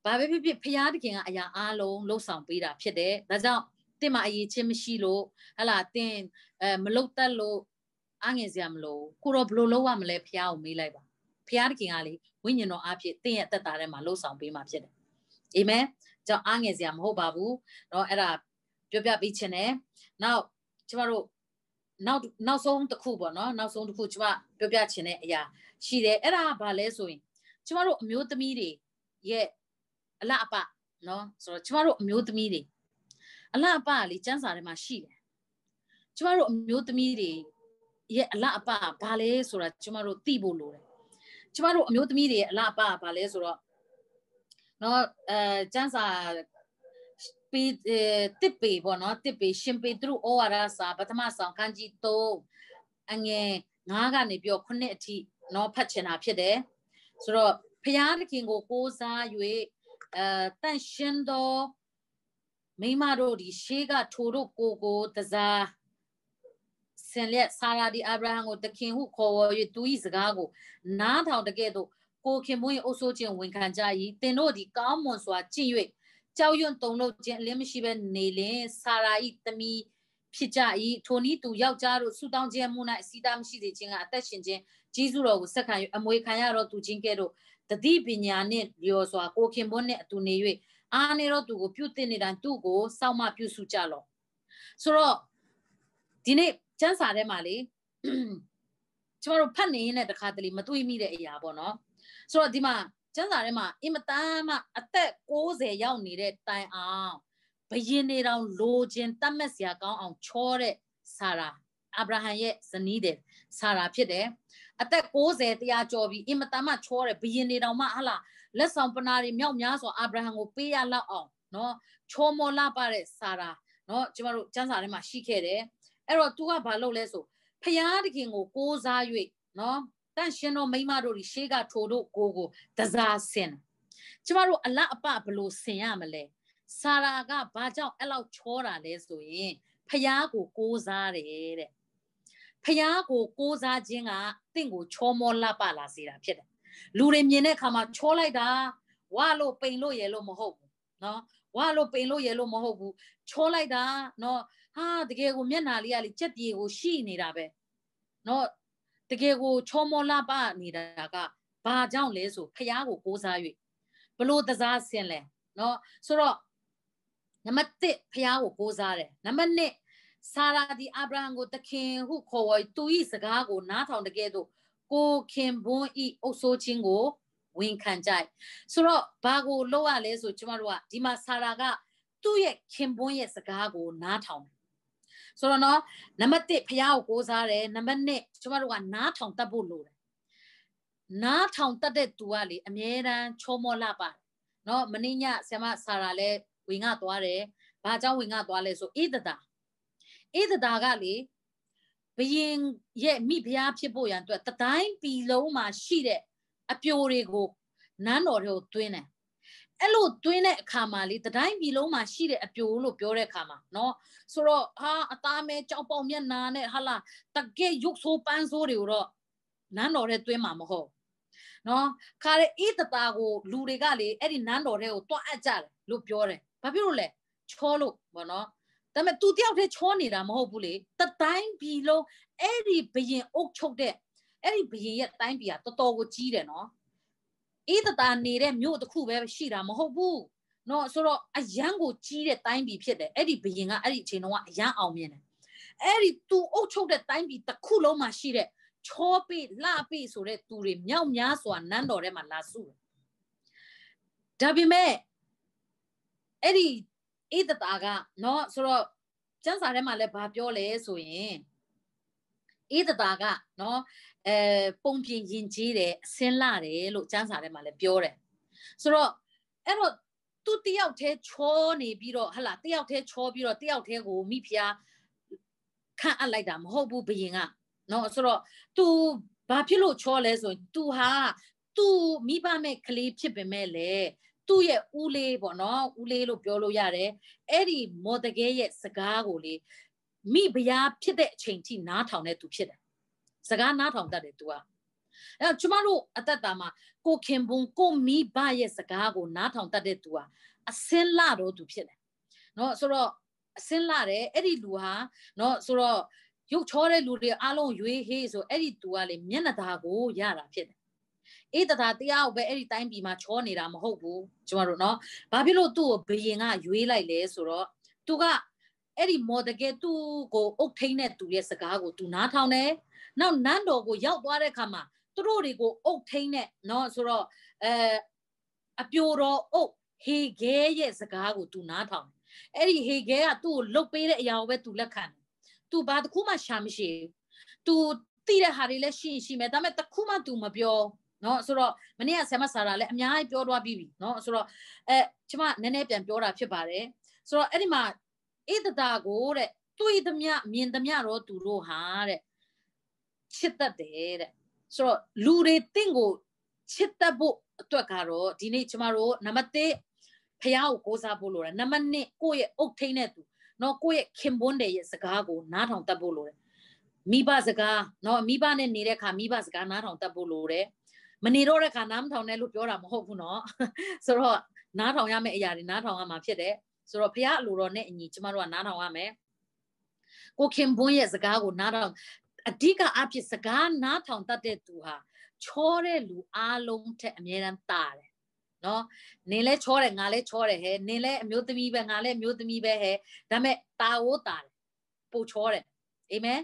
ဘာပဲဖြစ်ဖြစ်ဖရာတခင်ကအရာအားလုံးလှုပ်ဆောင်ပေးတာဖြစ်တယ်ဒါကြောင့်တင်မအရေးချင်းမရှိလို့ဟလာတင်အဲမလုတ်တက်လို့အငင်စရာမလိုကိုတော့ဘလို့လုပ်ရမလဲဖရာကိုမေးလိုက်ပါဖရာတခင်ကလေဝိညာဉ်တော်အဖြစ်တင်ရဲ့အသက်တာထဲမှာလှုပ်ဆောင်ပေးမှာဖြစ်တယ်အာမင် ကြောင့်အားငယ်စရာမဟုတ်ပါဘူးเนาะအဲ့ဒါပြောပြပေးခြင်းနဲ့နောက်ကျမတို့နောက်နောက်ဆုံးတစ်ခုပေါ့နော်နောက်ဆုံးတစ်ခုကျမပြောပြခြင်းတဲ့အရာရှိတယ်အဲ့ဒါကဘာလဲဆိုရင်ကျမတို့အမျိုးသမီးတွေရဲ့အလအပနော်ဆိုတော့ကျမတို့အမျိုးသမီးတွေအလအပကလေစံစာထဲမှာရှိတယ်ကျမတို့အမျိုးသမီးတွေရဲ့အလအပဘာလဲဆိုတာကျမတို့သိဖို့လိုတယ်ကျမတို့အမျိုးသမီးတွေရဲ့အလအပဘာလဲဆိုတော့ နော်အဲစံစာပေတစ်ပေပေါ့နော်တစ်ပေရှင်ပေသူဩဝါဒစာပထမဆောင်ခန်းကြီး3အငယ်9ကနေပြီးတော့9အထိနော်ဖတ်ချင်တာဖြစ်တယ်ဆိုတော့ဖျားသခင်ကိုကိုးစား၍အဲတန့်ရှင်းသောမိမတို့ဒီရှေးကထိုတို့ကိုကိုတစားဆင်လက်ဆာရာဒီအာဗြဟံကိုတခင်ဟုခေါ်ဝေါ်၍သူ၏စကားကိုနားထောင်တကဲ့သို့ ကိုခင်မွေးအုပ်ဆိုးခြင်းဝန်ခံကြ၏တင်တို့ဒီကောင်းမွန်စွာကြင့်၍ကြောက်ရွံ့တုန်လှုပ်ခြင်းအလင်းမရှိဘဲနေလင်ဆာရာ၏သမီးဖြစ်ကြ၏ထိုနည်းသူယောက်ျားတို့ဆူတောင်းခြင်းမှု၌စီတာမရှိစေခြင်းကအသက်ရှင်ခြင်းကြီးစုတော်ကိုဆက်ခံ၍အမွေခံရတော့သူချင်းကဲ့သို့တတိပညာနှင့်လျော်စွာကိုခင်ဘွန်းနှင့်အတူနေ၍အာနေတော့သူကိုပြုတင်နေတိုင်းသူ့ကိုစောင့်မပြုစုကြလော့ဆိုတော့ဒီနေ့ကျမ်းစာထဲမှာလေကျမတို့ဖတ်နေရင်လည်းတခါတလေမတွေးမိတဲ့အရာပေါ့နော် ဆိုတော့ဒီမှာကျမ်းစာထဲမှာအင်မတန်မှအသက်60ရောက်နေတဲ့တိုင်အောင်ဘယင်နေတောင်လိုခြင်းတတ်မဲ့စရာကောင်းအောင်ချောတဲ့ဆာရာအာဗြဟံရဲ့ဇနီးတဲ့ဆာရာဖြစ်တယ်အသက်60တရားကျော်ပြီးအင်မတန်မှချောတယ်ဘယင်နေတောင်မှဟလာလက်ဆောင်ပနာတွေမြောက်များစွာအာဗြဟံကိုပေးရလောက်အောင်နော်ချောမောလာပါတဲ့ဆာရာနော်ကျမတို့ကျမ်းစာထဲမှာရှိခဲ့တယ်အဲ့တော့ तू ကဘာလုပ်လဲဆိုဖျားတခင်ကိုကိုးစား၍နော် တန့်ရှင်တော်မိမတို့ဒီရှေးကထိုတို့ကိုကိုတစားဆင်ကျမတို့အလအပဘလို့ဆင်ရမလဲဆာရာကဘာကြောင့်အဲ့လောက်ချောတာလဲဆိုရင်ဖျားကိုကိုးစားတယ်တဲ့ဖျားကိုကိုးစားခြင်းကတင့်ကိုချောမောလှပလာစေတာဖြစ်တယ်လူတွေမြင်တဲ့အခါမှာချောလိုက်တာဝါလို့ပိန်လို့ရလို့မဟုတ်ဘူးနော်ဝါလို့ပိန်လို့ရလို့မဟုတ်ဘူးချောလိုက်တာနော်ဟာတကယ်ကိုမျက်နာလေးကလေကြက်ပြေကိုရှိနေတာပဲနော် တကယ်ကိုချောမောလှပနေတာကဘာကြောင့်လဲဆိုဖះကိုကိုးစား၍ဘလို့တစားဆင်လဲနော်ဆိုတော့နံပါတ်1ဖះကိုကိုးစားတယ်နံပါတ်2ဆာရာဒီအာဗြဟံကိုတခင်ဟုခေါ်ဝေါ်သူ၏စကားကိုနားထောင်တကယ်တော့ကိုခင်ဘွန်းဤအုပ်ဆိုးခြင်းကိုဝန်ခံကြိုက်ဆိုတော့ဘာကိုလုပ်ရလဲဆိုကျမတို့ကဒီမှာဆာရာကသူ့ရဲ့ခင်ဘွန်းရဲ့စကားကိုနားထောင်တယ် ဆိုတော့နော်နံပါတ်1ဖះကိုကိုးစားတယ်နံပါတ်2ကျမတို့ကနားထောင်တတ်ဖို့လိုတယ်နားထောင်တတ်တဲ့သူကလေအမြဲတမ်းချောမောလှပါတယ်နော်မင်းညဆ iam ဆာရာလဲဝင်ငှသွားတယ်ဘာကြောင့်ဝင်ငှသွားလဲဆိုဣဒတာဣဒတာကလေဘယင်ရဲ့မိဖုရားဖြစ်ဖို့ရန်အတွက်တတိုင်းပြည်လုံးမှာရှိတဲ့အပြိုတွေကိုနန်းတော်တွေကိုတွင်းတယ် အဲ့လိုတွင်းတဲ့အခါမှာလေတတိုင်းပြည်လုံးမှာရှိတဲ့အပြိုလို့ပြောတဲ့အခါမှာနော်ဆိုတော့ဟာအသားမဲကြောက်ပေါက်မျက်နာနဲ့ဟာလာတကယ်ရုပ်ဆိုးပန်းဆိုးတွေကိုတော့နန်းတော်တဲ့တွင်းမှာမဟုတ်နော်ခါရဲဤတသားကိုလူတွေကလေအဲ့ဒီနန်းတော်တဲ့ကိုတွတ်အပ်ကြတယ်လို့ပြောတယ်ဘာဖြစ်လို့လဲချောလို့ဘောနော်ဒါပေမဲ့သူတယောက်တည်းချောနေတာမဟုတ်ဘူးလေတတိုင်းပြည်လုံးအဲ့ဒီဘရင်အုပ်ချုပ်တဲ့အဲ့ဒီဘရင်ရဲ့တိုင်းပြည်ကတော်တော်ကိုကြီးတယ်နော် အေးတတာနေတဲ့မြို့တစ်ခုပဲရှိတာမဟုတ်ဘူးနော်ဆိုတော့အရန်ကိုကြီးတဲ့တိုင်းပြည်ဖြစ်တယ်အဲ့ဒီဘရင်ကအဲ့ဒီအချိန်တုန်းကအရန်အောင်မြင်တယ်အဲ့ဒီသူအုပ်ချုပ်တဲ့တိုင်းပြည်တစ်ခုလုံးမှာရှိတဲ့ချောပိလှပိဆိုတဲ့သူတွေမြောက်များစွာနန်းတော်ထဲမှာလာစုတယ်ဒါပေမဲ့အဲ့ဒီအေးတတာကနော်ဆိုတော့ကျမ်းစာထဲမှာလည်းဘာပြောလဲဆိုရင် အေးတတာကနော်အဲပုံပြင်ယဉ်ကျေးတယ်အစင်းလာတယ်လို့ကျမ်းစာထဲမှာလည်းပြောတယ်ဆိုတော့အဲ့တော့သူတယောက်တည်းချောနေပြီးတော့ဟလာတယောက်တည်းချောပြီးတော့တယောက်တည်းကိုမိဖုရားခန့်အပ်လိုက်တာမဟုတ်ဘူးဘယင်ကနော်ဆိုတော့ तू ဘာဖြစ်လို့ချောလဲဆိုရင် तू ဟာ तू မိဘမဲ့ကလေးဖြစ်ပေမဲ့လေသူ့ရဲ့ဦးလေးပေါ့နော်ဦးလေးလို့ပြောလို့ရတယ်အဲ့ဒီမော်တကဲရဲ့စကားကိုလေ မိဖုရားဖြစ်တဲ့အချိန်ထိနားထောင်တဲ့သူဖြစ်တယ်စကားနားထောင်တတ်တယ် तू ကအဲ့တော့ကျမတို့အသက်တာမှာကိုခင်ပွန်ကိုမိဘရဲ့စကားကိုနားထောင်တတ်တဲ့သူဟာအစင်းလာတော့သူဖြစ်တယ်နော်ဆိုတော့အစင်းလာတယ်အဲ့ဒီလူဟာနော်ဆိုတော့ရုပ်ချောတဲ့လူတွေအားလုံးရွေးဟေးဆိုအဲ့ဒီသူကလေမျက်နှာသာကိုရတာဖြစ်တယ်အေးတသာတရားကိုပဲအဲ့ဒီတိုင်းပြည်မှာချောနေတာမဟုတ်ဘူးကျမတို့နော်ဘာဖြစ်လို့သူ့ကိုဘယင်ကရွေးလိုက်လဲဆိုတော့သူက အဲ့ဒီမော်တကယ်သူ့ကိုအုတ်ထိန်တဲ့သူရဲ့စကားကိုသူနားထောင်တယ်နောက်နန်းတော်ကိုရောက်သွားတဲ့အခါမှာသူတို့တွေကိုအုတ်ထိန်တဲ့နော်ဆိုတော့အဲအပြိုတော်အုတ်ဟေဂဲရဲ့စကားကိုသူနားထောင်တယ်အဲ့ဒီဟေဂဲကသူ့ကိုလုတ်ပေးတဲ့အရာကိုပဲသူလက်ခံတယ်သူဘာတစ်ခုမှရှာမရှိဘူးသူသိတဲ့ဟာတွေလည်းရှိရှိမယ်ဒါပေမဲ့တစ်ခုမှသူမပြောနော်ဆိုတော့မနေ့ကဆ iam ဆာရာလည်းအများကြီးပြောသွားပြီးပြီနော်ဆိုတော့အဲကျမနည်းနည်းပြန်ပြောတာဖြစ်ပါတယ်ဆိုတော့အဲ့ဒီမှာ ဧတတာကိုတဲ့တွေ့သမျှမြင်သမျှတော့သူတို့ဟာတဲ့ချစ်တတ်တယ်တဲ့ဆိုတော့လူတွေတင့်ကိုချစ်တတ်ဖို့အတွက်ကတော့ဒီနေ့ကျမတို့နံပါတ်1ဖះကိုကိုးစားဖို့လိုတယ်နံပါတ်2ကိုယ့်ရဲ့အုတ်ထိန်တဲ့သူနော်ကိုယ့်ရဲ့ခင်ပွန်းတဲ့ရဲ့စကားကိုနားထောင်တတ်ဖို့လိုတယ်မိဘစကားနော်မိဘနဲ့နေတဲ့အခါမိဘစကားနားထောင်တတ်ဖို့လိုတယ်မနေတော့တဲ့အခါနားမထောင်နဲ့လို့ပြောတာမဟုတ်ဘူးနော်ဆိုတော့နားထောင်ရမယ့်အရာတွေနားထောင်ရမှာဖြစ်တယ် ဆိုတော့ဖះအလိုတော်နဲ့အညီကျမတို့ကနားထောင်ရမယ်ကိုခင်ဘွန်းရဲ့စကားကိုနားထောင်အဓိကအဖြစ်စကားနားထောင်တတ်တဲ့သူဟာချောတဲ့လူအားလုံးထက်အမြဲတမ်းတာတယ်နော်နင်လဲချောတယ်ငါလဲချောတယ်ဟဲ့နင်လဲအမျိုးသမီးပဲငါလဲအမျိုးသမီးပဲဟဲ့ဒါမဲ့တာဝိုးတာတယ်ပို့ချောတယ်အာမင်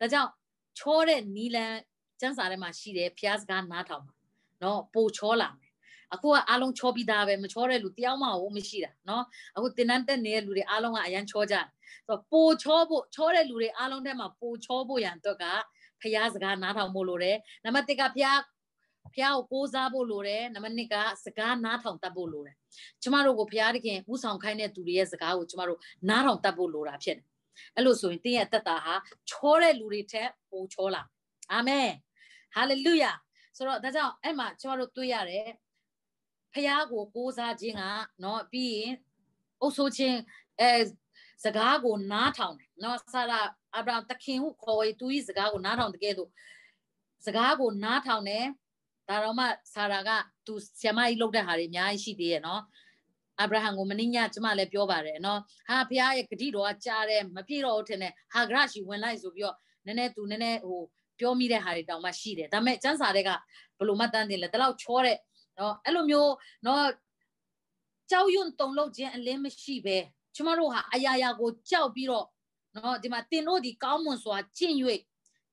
ဒါကြောင့်ချောတဲ့နီလန်ကျမ်းစာထဲမှာရှိတယ်ဖျားစကားနားထောင်ပါနော်ပို့ချောလာမယ် အခုကအားလုံးချောပြီးသားပဲမချောတဲ့လူတယောက်မှဟုတ်မရှိတာနော်အခုတင်တန်းတက်နေတဲ့လူတွေအားလုံးကအရန်ချောကြတယ်ဆိုတော့ပိုချောဖို့ချောတဲ့လူတွေအားလုံးထဲမှာပိုချောဖို့ရန်အတွက်ကဖျားစကားနားထောင်ဖို့လိုတယ်နံပါတ်1ကဖျားဖျားကိုကိုးစားဖို့လိုတယ်နံပါတ်2ကစကားနားထောင်တတ်ဖို့လိုတယ်ကျမတို့ကိုဖျားတခင်ဥဆောင်ခိုင်းတဲ့သူတွေရဲ့စကားကိုကျမတို့နားထောင်တတ်ဖို့လိုတာဖြစ်တယ်အဲ့လိုဆိုရင်တင်းရဲ့အသက်တာဟာချောတဲ့လူတွေထက်ပိုချောလာအာမင်ဟာလေလုယာဆိုတော့ဒါကြောင့်အဲ့မှာကျမတို့တွေ့ရတယ် ဖះကိုကိုးစားခြင်းကเนาะပြီးရင်အုပ်ဆိုးခြင်းအဲစကားကိုနားထောင်တယ်เนาะဆာရာအဗြဟံတခင်ဟုခေါ်ဝေသူဤစကားကိုနားထောင်တကယ်တော့စကားကိုနားထောင်တယ်ဒါတော့မှဆာရာကသူဆ iam ကြီးလုပ်တဲ့ဟာတွေအများကြီးရှိသေးရဲ့เนาะအဗြဟံကိုမင်းညကျမလည်းပြောပါတယ်เนาะဟာဖះရဲ့ဂတိတော်ကကြားတယ်မပြည့်တော့ဘူးထင်တယ်ဟာဂရရှိဝင်လိုက်ဆိုပြီးတော့နည်းနည်းသူနည်းနည်းဟိုပြောမိတဲ့ဟာတွေတောင်မှရှိတယ်ဒါပေမဲ့စန်းစာတွေကဘလို့မှတ်တမ်းတင်လဲတလောက်ချောတဲ့ နော်အဲ့လိုမျိုးနော်ကြောက်ရွံ့တုံလို့ခြင်းအလင်းမရှိပဲကျမတို့ဟာအရာရာကိုကြောက်ပြီးတော့နော်ဒီမှာတင်တို့ဒီကောင်းမွန်စွာကျင့်၍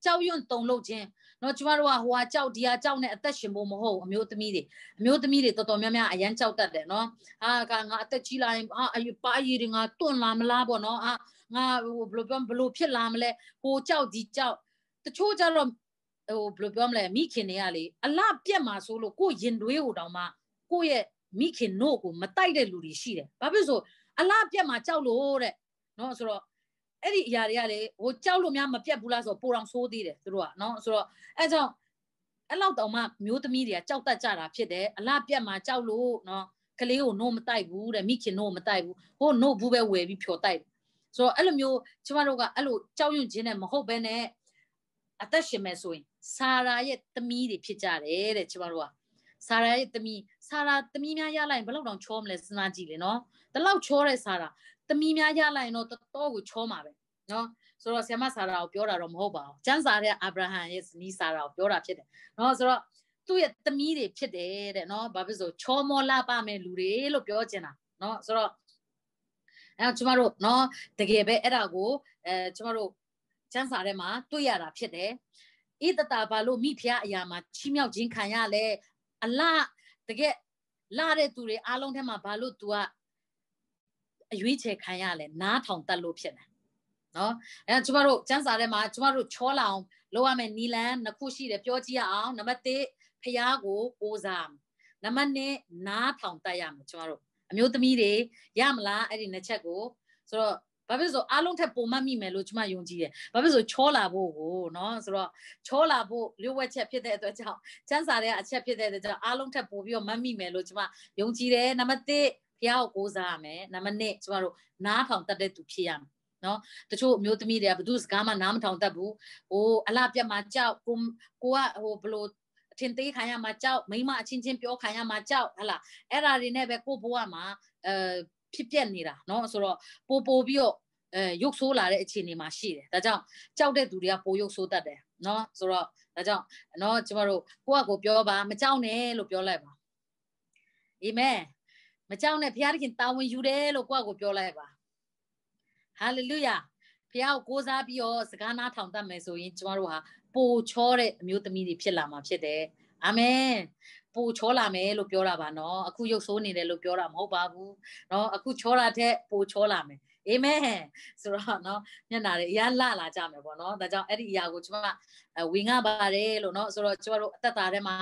ကြောက်ရွံ့တုံလို့ခြင်းနော်ကျမတို့ကဟိုဟာကြောက်ဒီဟာကြောက်နဲ့အသက်ရှင်ဖို့မဟုတ်အမျိုးသမီးတွေအမျိုးသမီးတွေတော်တော်များများအရန်ကြောက်တတ်တယ်နော်ဟာကငါအသက်ကြီးလာရင်ဟာအယူပါအီတွေငါတွန့်လာမလားပေါ့နော်ဟာငါဟိုဘယ်လိုပြောဘယ်လိုဖြစ်လာမလဲဟိုကြောက်ဒီကြောက်တချို့ကြတော့ ဟိုဘယ်လိုပြောမလဲမိခင်တွေကလေအလပြက်မှာဆိုလို့ကိုရင်တွေးဟိုတောင်မှကိုရဲ့မိခင်နို့ကိုမတိုက်တဲ့လူတွေရှိတယ်ဘာဖြစ်ဆိုအလပြက်မှာကြောက်လို့တဲ့နော်ဆိုတော့အဲ့ဒီအရာတွေကလေဟိုကြောက်လို့များမပြတ်ဘူးလားဆိုတော့ပိုတောင်ဆိုးသေးတယ်သူတို့ကနော်ဆိုတော့အဲ့ကြောင့်အဲ့လောက်တောင်မှမျိုးသမီးတွေကကြောက်တတ်ကြတာဖြစ်တယ်အလပြက်မှာကြောက်လို့နော်ကလေးကိုနို့မတိုက်ဘူးတဲ့မိခင်နို့မတိုက်ဘူးဟိုနို့ဘူးပဲဝယ်ပြီးဖြော်တိုက်ဆိုတော့အဲ့လိုမျိုးကျမတို့ကအဲ့လိုကြောက်ရွံ့ခြင်းနဲ့မဟုတ်ဘဲနဲ့ အသက်ရှင်မဲ့ဆိုရင်ဆာရာရဲ့သမီးတွေဖြစ်ကြတယ်တဲ့ကျမတို့ကဆာရာရဲ့သမီးဆာရာသမီးများရလိုက်ဘယ်လောက်တောင်ချောမလဲစဉ်းစားကြည့်လေနော်ဒီလောက်ချောတဲ့ဆာရာသမီးများရလိုက်တော့တော်တော်ကိုချောမှာပဲနော်ဆိုတော့ဆ iam ဆာရာကိုပြောတာတော့မဟုတ်ပါဘူးကျမ်းစာတဲ့အာဗြဟံရဲ့ဇနီးဆာရာကိုပြောတာဖြစ်တယ်နော်ဆိုတော့သူ့ရဲ့သမီးတွေဖြစ်တယ်တဲ့နော်ဘာဖြစ်လို့ချောမောလာပါမယ်လူတွေလို့ပြောချင်တာနော်ဆိုတော့အဲကျမတို့နော်တကယ်ပဲအဲ့ဒါကိုအဲကျမတို့ ကျမ်းစာထဲမှာတွေ့ရတာဖြစ်တယ်ဣတတာဘာလို့မိဖုရားအရာမှာချီးမြှောက်ခြင်းခံရလဲအလတကယ်လာတဲ့သူတွေအားလုံးထဲမှာဘာလို့ तू ကအရွေးချယ်ခံရလဲနားထောင်တတ်လို့ဖြစ်တယ်နော်အဲကျမတို့စံစာထဲမှာကျမတို့ချောလာအောင်လုပ်ရမယ်နီလန်နှစ်ခုရှိတယ်ပြောကြည့်ရအောင်နံပါတ်1ဖျားကိုကိုးစားနံပါတ်2နားထောင်တတ်ရမယ်ကျမတို့အမျိုးသမီးတွေရမလားအဲ့ဒီနှစ်ချက်ကိုဆိုတော့ ဘာဖြစ်လို့အားလုံးထက်ပုံမှတ်မိမယ်လို့ကျွန်မယုံကြည်တယ်။ဘာဖြစ်လို့ချောလာဖို့ကိုနော်ဆိုတော့ချောလာဖို့လျှို့ဝှက်ချက်ဖြစ်တဲ့အတွက်ကြောင့်စံစာတဲ့အချက်ဖြစ်တဲ့အတွက်ကြောင့်အားလုံးထက်ပိုပြီးတော့မှတ်မိမယ်လို့ကျွန်မယုံကြည်တယ်။နံပါတ်1ဖျားကိုကိုးစားရမယ်။နံပါတ်2ကျွန်မတို့နားထောင်တတ်တဲ့သူဖြစ်ရမယ်။နော်တချို့အမျိုးသမီးတွေကဘယ်သူစကားမှနားမထောင်တတ်ဘူးဟိုအလားပြတ်မှာကြောက်ကိုကိုကဟိုဘလို့ထင်သေးခံရမှာကြောက်မိမအချင်းချင်းပြောခံရမှာကြောက်ဟလာအဲ့ဒါတွေနဲ့ပဲကိုဘဝမှာအဲ ဖြစ်ပြက်နေတာเนาะဆိုတော့ပိုပိုပြီးတော့အဲရုပ်ဆိုးလာတဲ့အခြေအနေမှာရှိတယ်ဒါကြောင့်ကြောက်တဲ့သူတွေကပိုရုပ်ဆိုးတတ်တယ်เนาะဆိုတော့ဒါကြောင့်เนาะကျမတို့ကိုယ့်အကိုပြောပါမကြောက်နဲ့လို့ပြောလိုက်ပါအာမင်မကြောက်နဲ့ဘုရားသခင်တာဝန်ယူတယ်လို့ကိုယ့်အကိုပြောလိုက်ပါဟာလေလုယာဘုရားကိုကိုးစားပြီးတော့စကားနားထောင်တတ်မယ်ဆိုရင်ကျမတို့ဟာပိုချောတဲ့အမျိုးသမီးတွေဖြစ်လာမှာဖြစ်တယ် အာမင်ပိုချောလာမယ်လို့ပြောတာပါနော်အခုရုပ်ဆိုးနေတယ်လို့ပြောတာမဟုတ်ပါဘူးနော်အခုချောတာထက်ပိုချောလာမယ်အာမင်ဆိုတော့เนาะမျက်နာတွေအရလာလာကြမယ်ပေါ့เนาะဒါကြောင့်အဲ့ဒီအရာကိုကျွန်မဝင်ငါပါတယ်လို့เนาะဆိုတော့ကျွန်တော်တို့အသက်တာထဲမှာ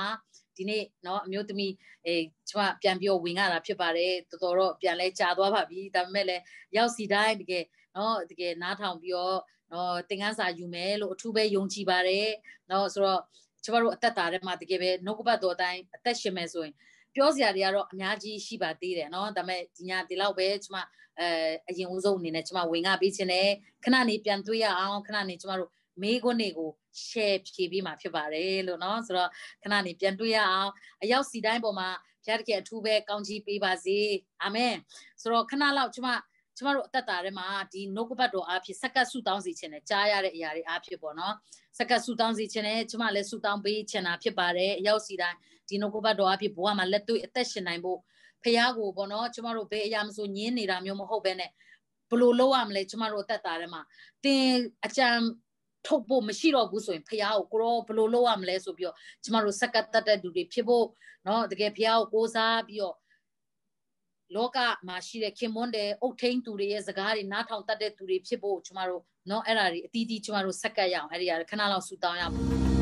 ဒီနေ့เนาะအမျိုးသမီးအဲကျွန်မပြန်ပြောဝင်ရတာဖြစ်ပါတယ်တော်တော်တော့ပြန်လဲကြာသွားပါပြီဒါပေမဲ့လည်းရောက်စီတိုင်းတကယ်เนาะတကယ်နားထောင်ပြီးတော့နော်သင်ခန်းစာယူမယ်လို့အထူးပဲယုံကြည်ပါတယ်နော်ဆိုတော့ ကျမတို့အသက်တာထဲမှာတကယ်ပဲနှုတ်ကပတ်တော်အတိုင်းအသက်ရှင်မယ်ဆိုရင်ပြောစရာတွေကတော့အများကြီးရှိပါသေးတယ်နော်ဒါပေမဲ့ဒီညဒီလောက်ပဲကျမအဲအရင်ဦးဆုံးအနေနဲ့ကျမဝင်ငါပေးခြင်းနဲ့ခဏနေပြန်တွေ့ရအောင်ခဏနေကျမတို့မေးခွန်းတွေကို share ဖြေပေးမှာဖြစ်ပါတယ်လို့เนาะဆိုတော့ခဏနေပြန်တွေ့ရအောင်အရောက်စီတိုင်းပေါ်မှာဘုရားတကယ်အထူးပဲကောင်းချီးပေးပါစေအာမင်ဆိုတော့ခဏလောက်ကျမကျမတို့အသက်တာထဲမှာဒီနှုတ်ကပတ်တော်အားဖြင့်စက္ကပ်ဆုတောင်းစီခြင်းနဲ့ကြားရတဲ့အရာတွေအားဖြင့်ပေါ့နော် စကတ်ဆူတောင်းစီခြင်းနဲ့ကျမလည်းဆူတောင်းပေးခြင်းတာဖြစ်ပါတယ်အရောက်စီတိုင်းဒီနိုကိုဘတ်တော်အဖြစ်ဘဝမှာလက်တွေ့အသက်ရှင်နိုင်ဖို့ဖះကိုပေါ့နော်ကျမတို့ဘယ်အရာမဆိုညင်းနေတာမျိုးမဟုတ်ဘဲနဲ့ဘလို့လောက်ရမလဲကျမတို့အသက်တာထဲမှာတင်အကြံထုတ်ဖို့မရှိတော့ဘူးဆိုရင်ဖះကိုကိုရောဘလို့လောက်ရမလဲဆိုပြီးတော့ကျမတို့စကတ်တတ်တဲ့လူတွေဖြစ်ဖို့နော်တကယ်ဖះကိုကိုးစားပြီးတော့ လောကမှာရှိတဲ့ခင်မွန်းတဲ့အုတ်ထိန်သူတွေရဲ့စကားတွေနားထောင်တတ်တဲ့သူတွေဖြစ်ဖို့ကျမတို့เนาะအဲ့ဒါတွေအတီးတီးကျမတို့စက္ကပ်ရအောင်အဲ့ဒီကခဏလောက်ဆူတောင်းရအောင်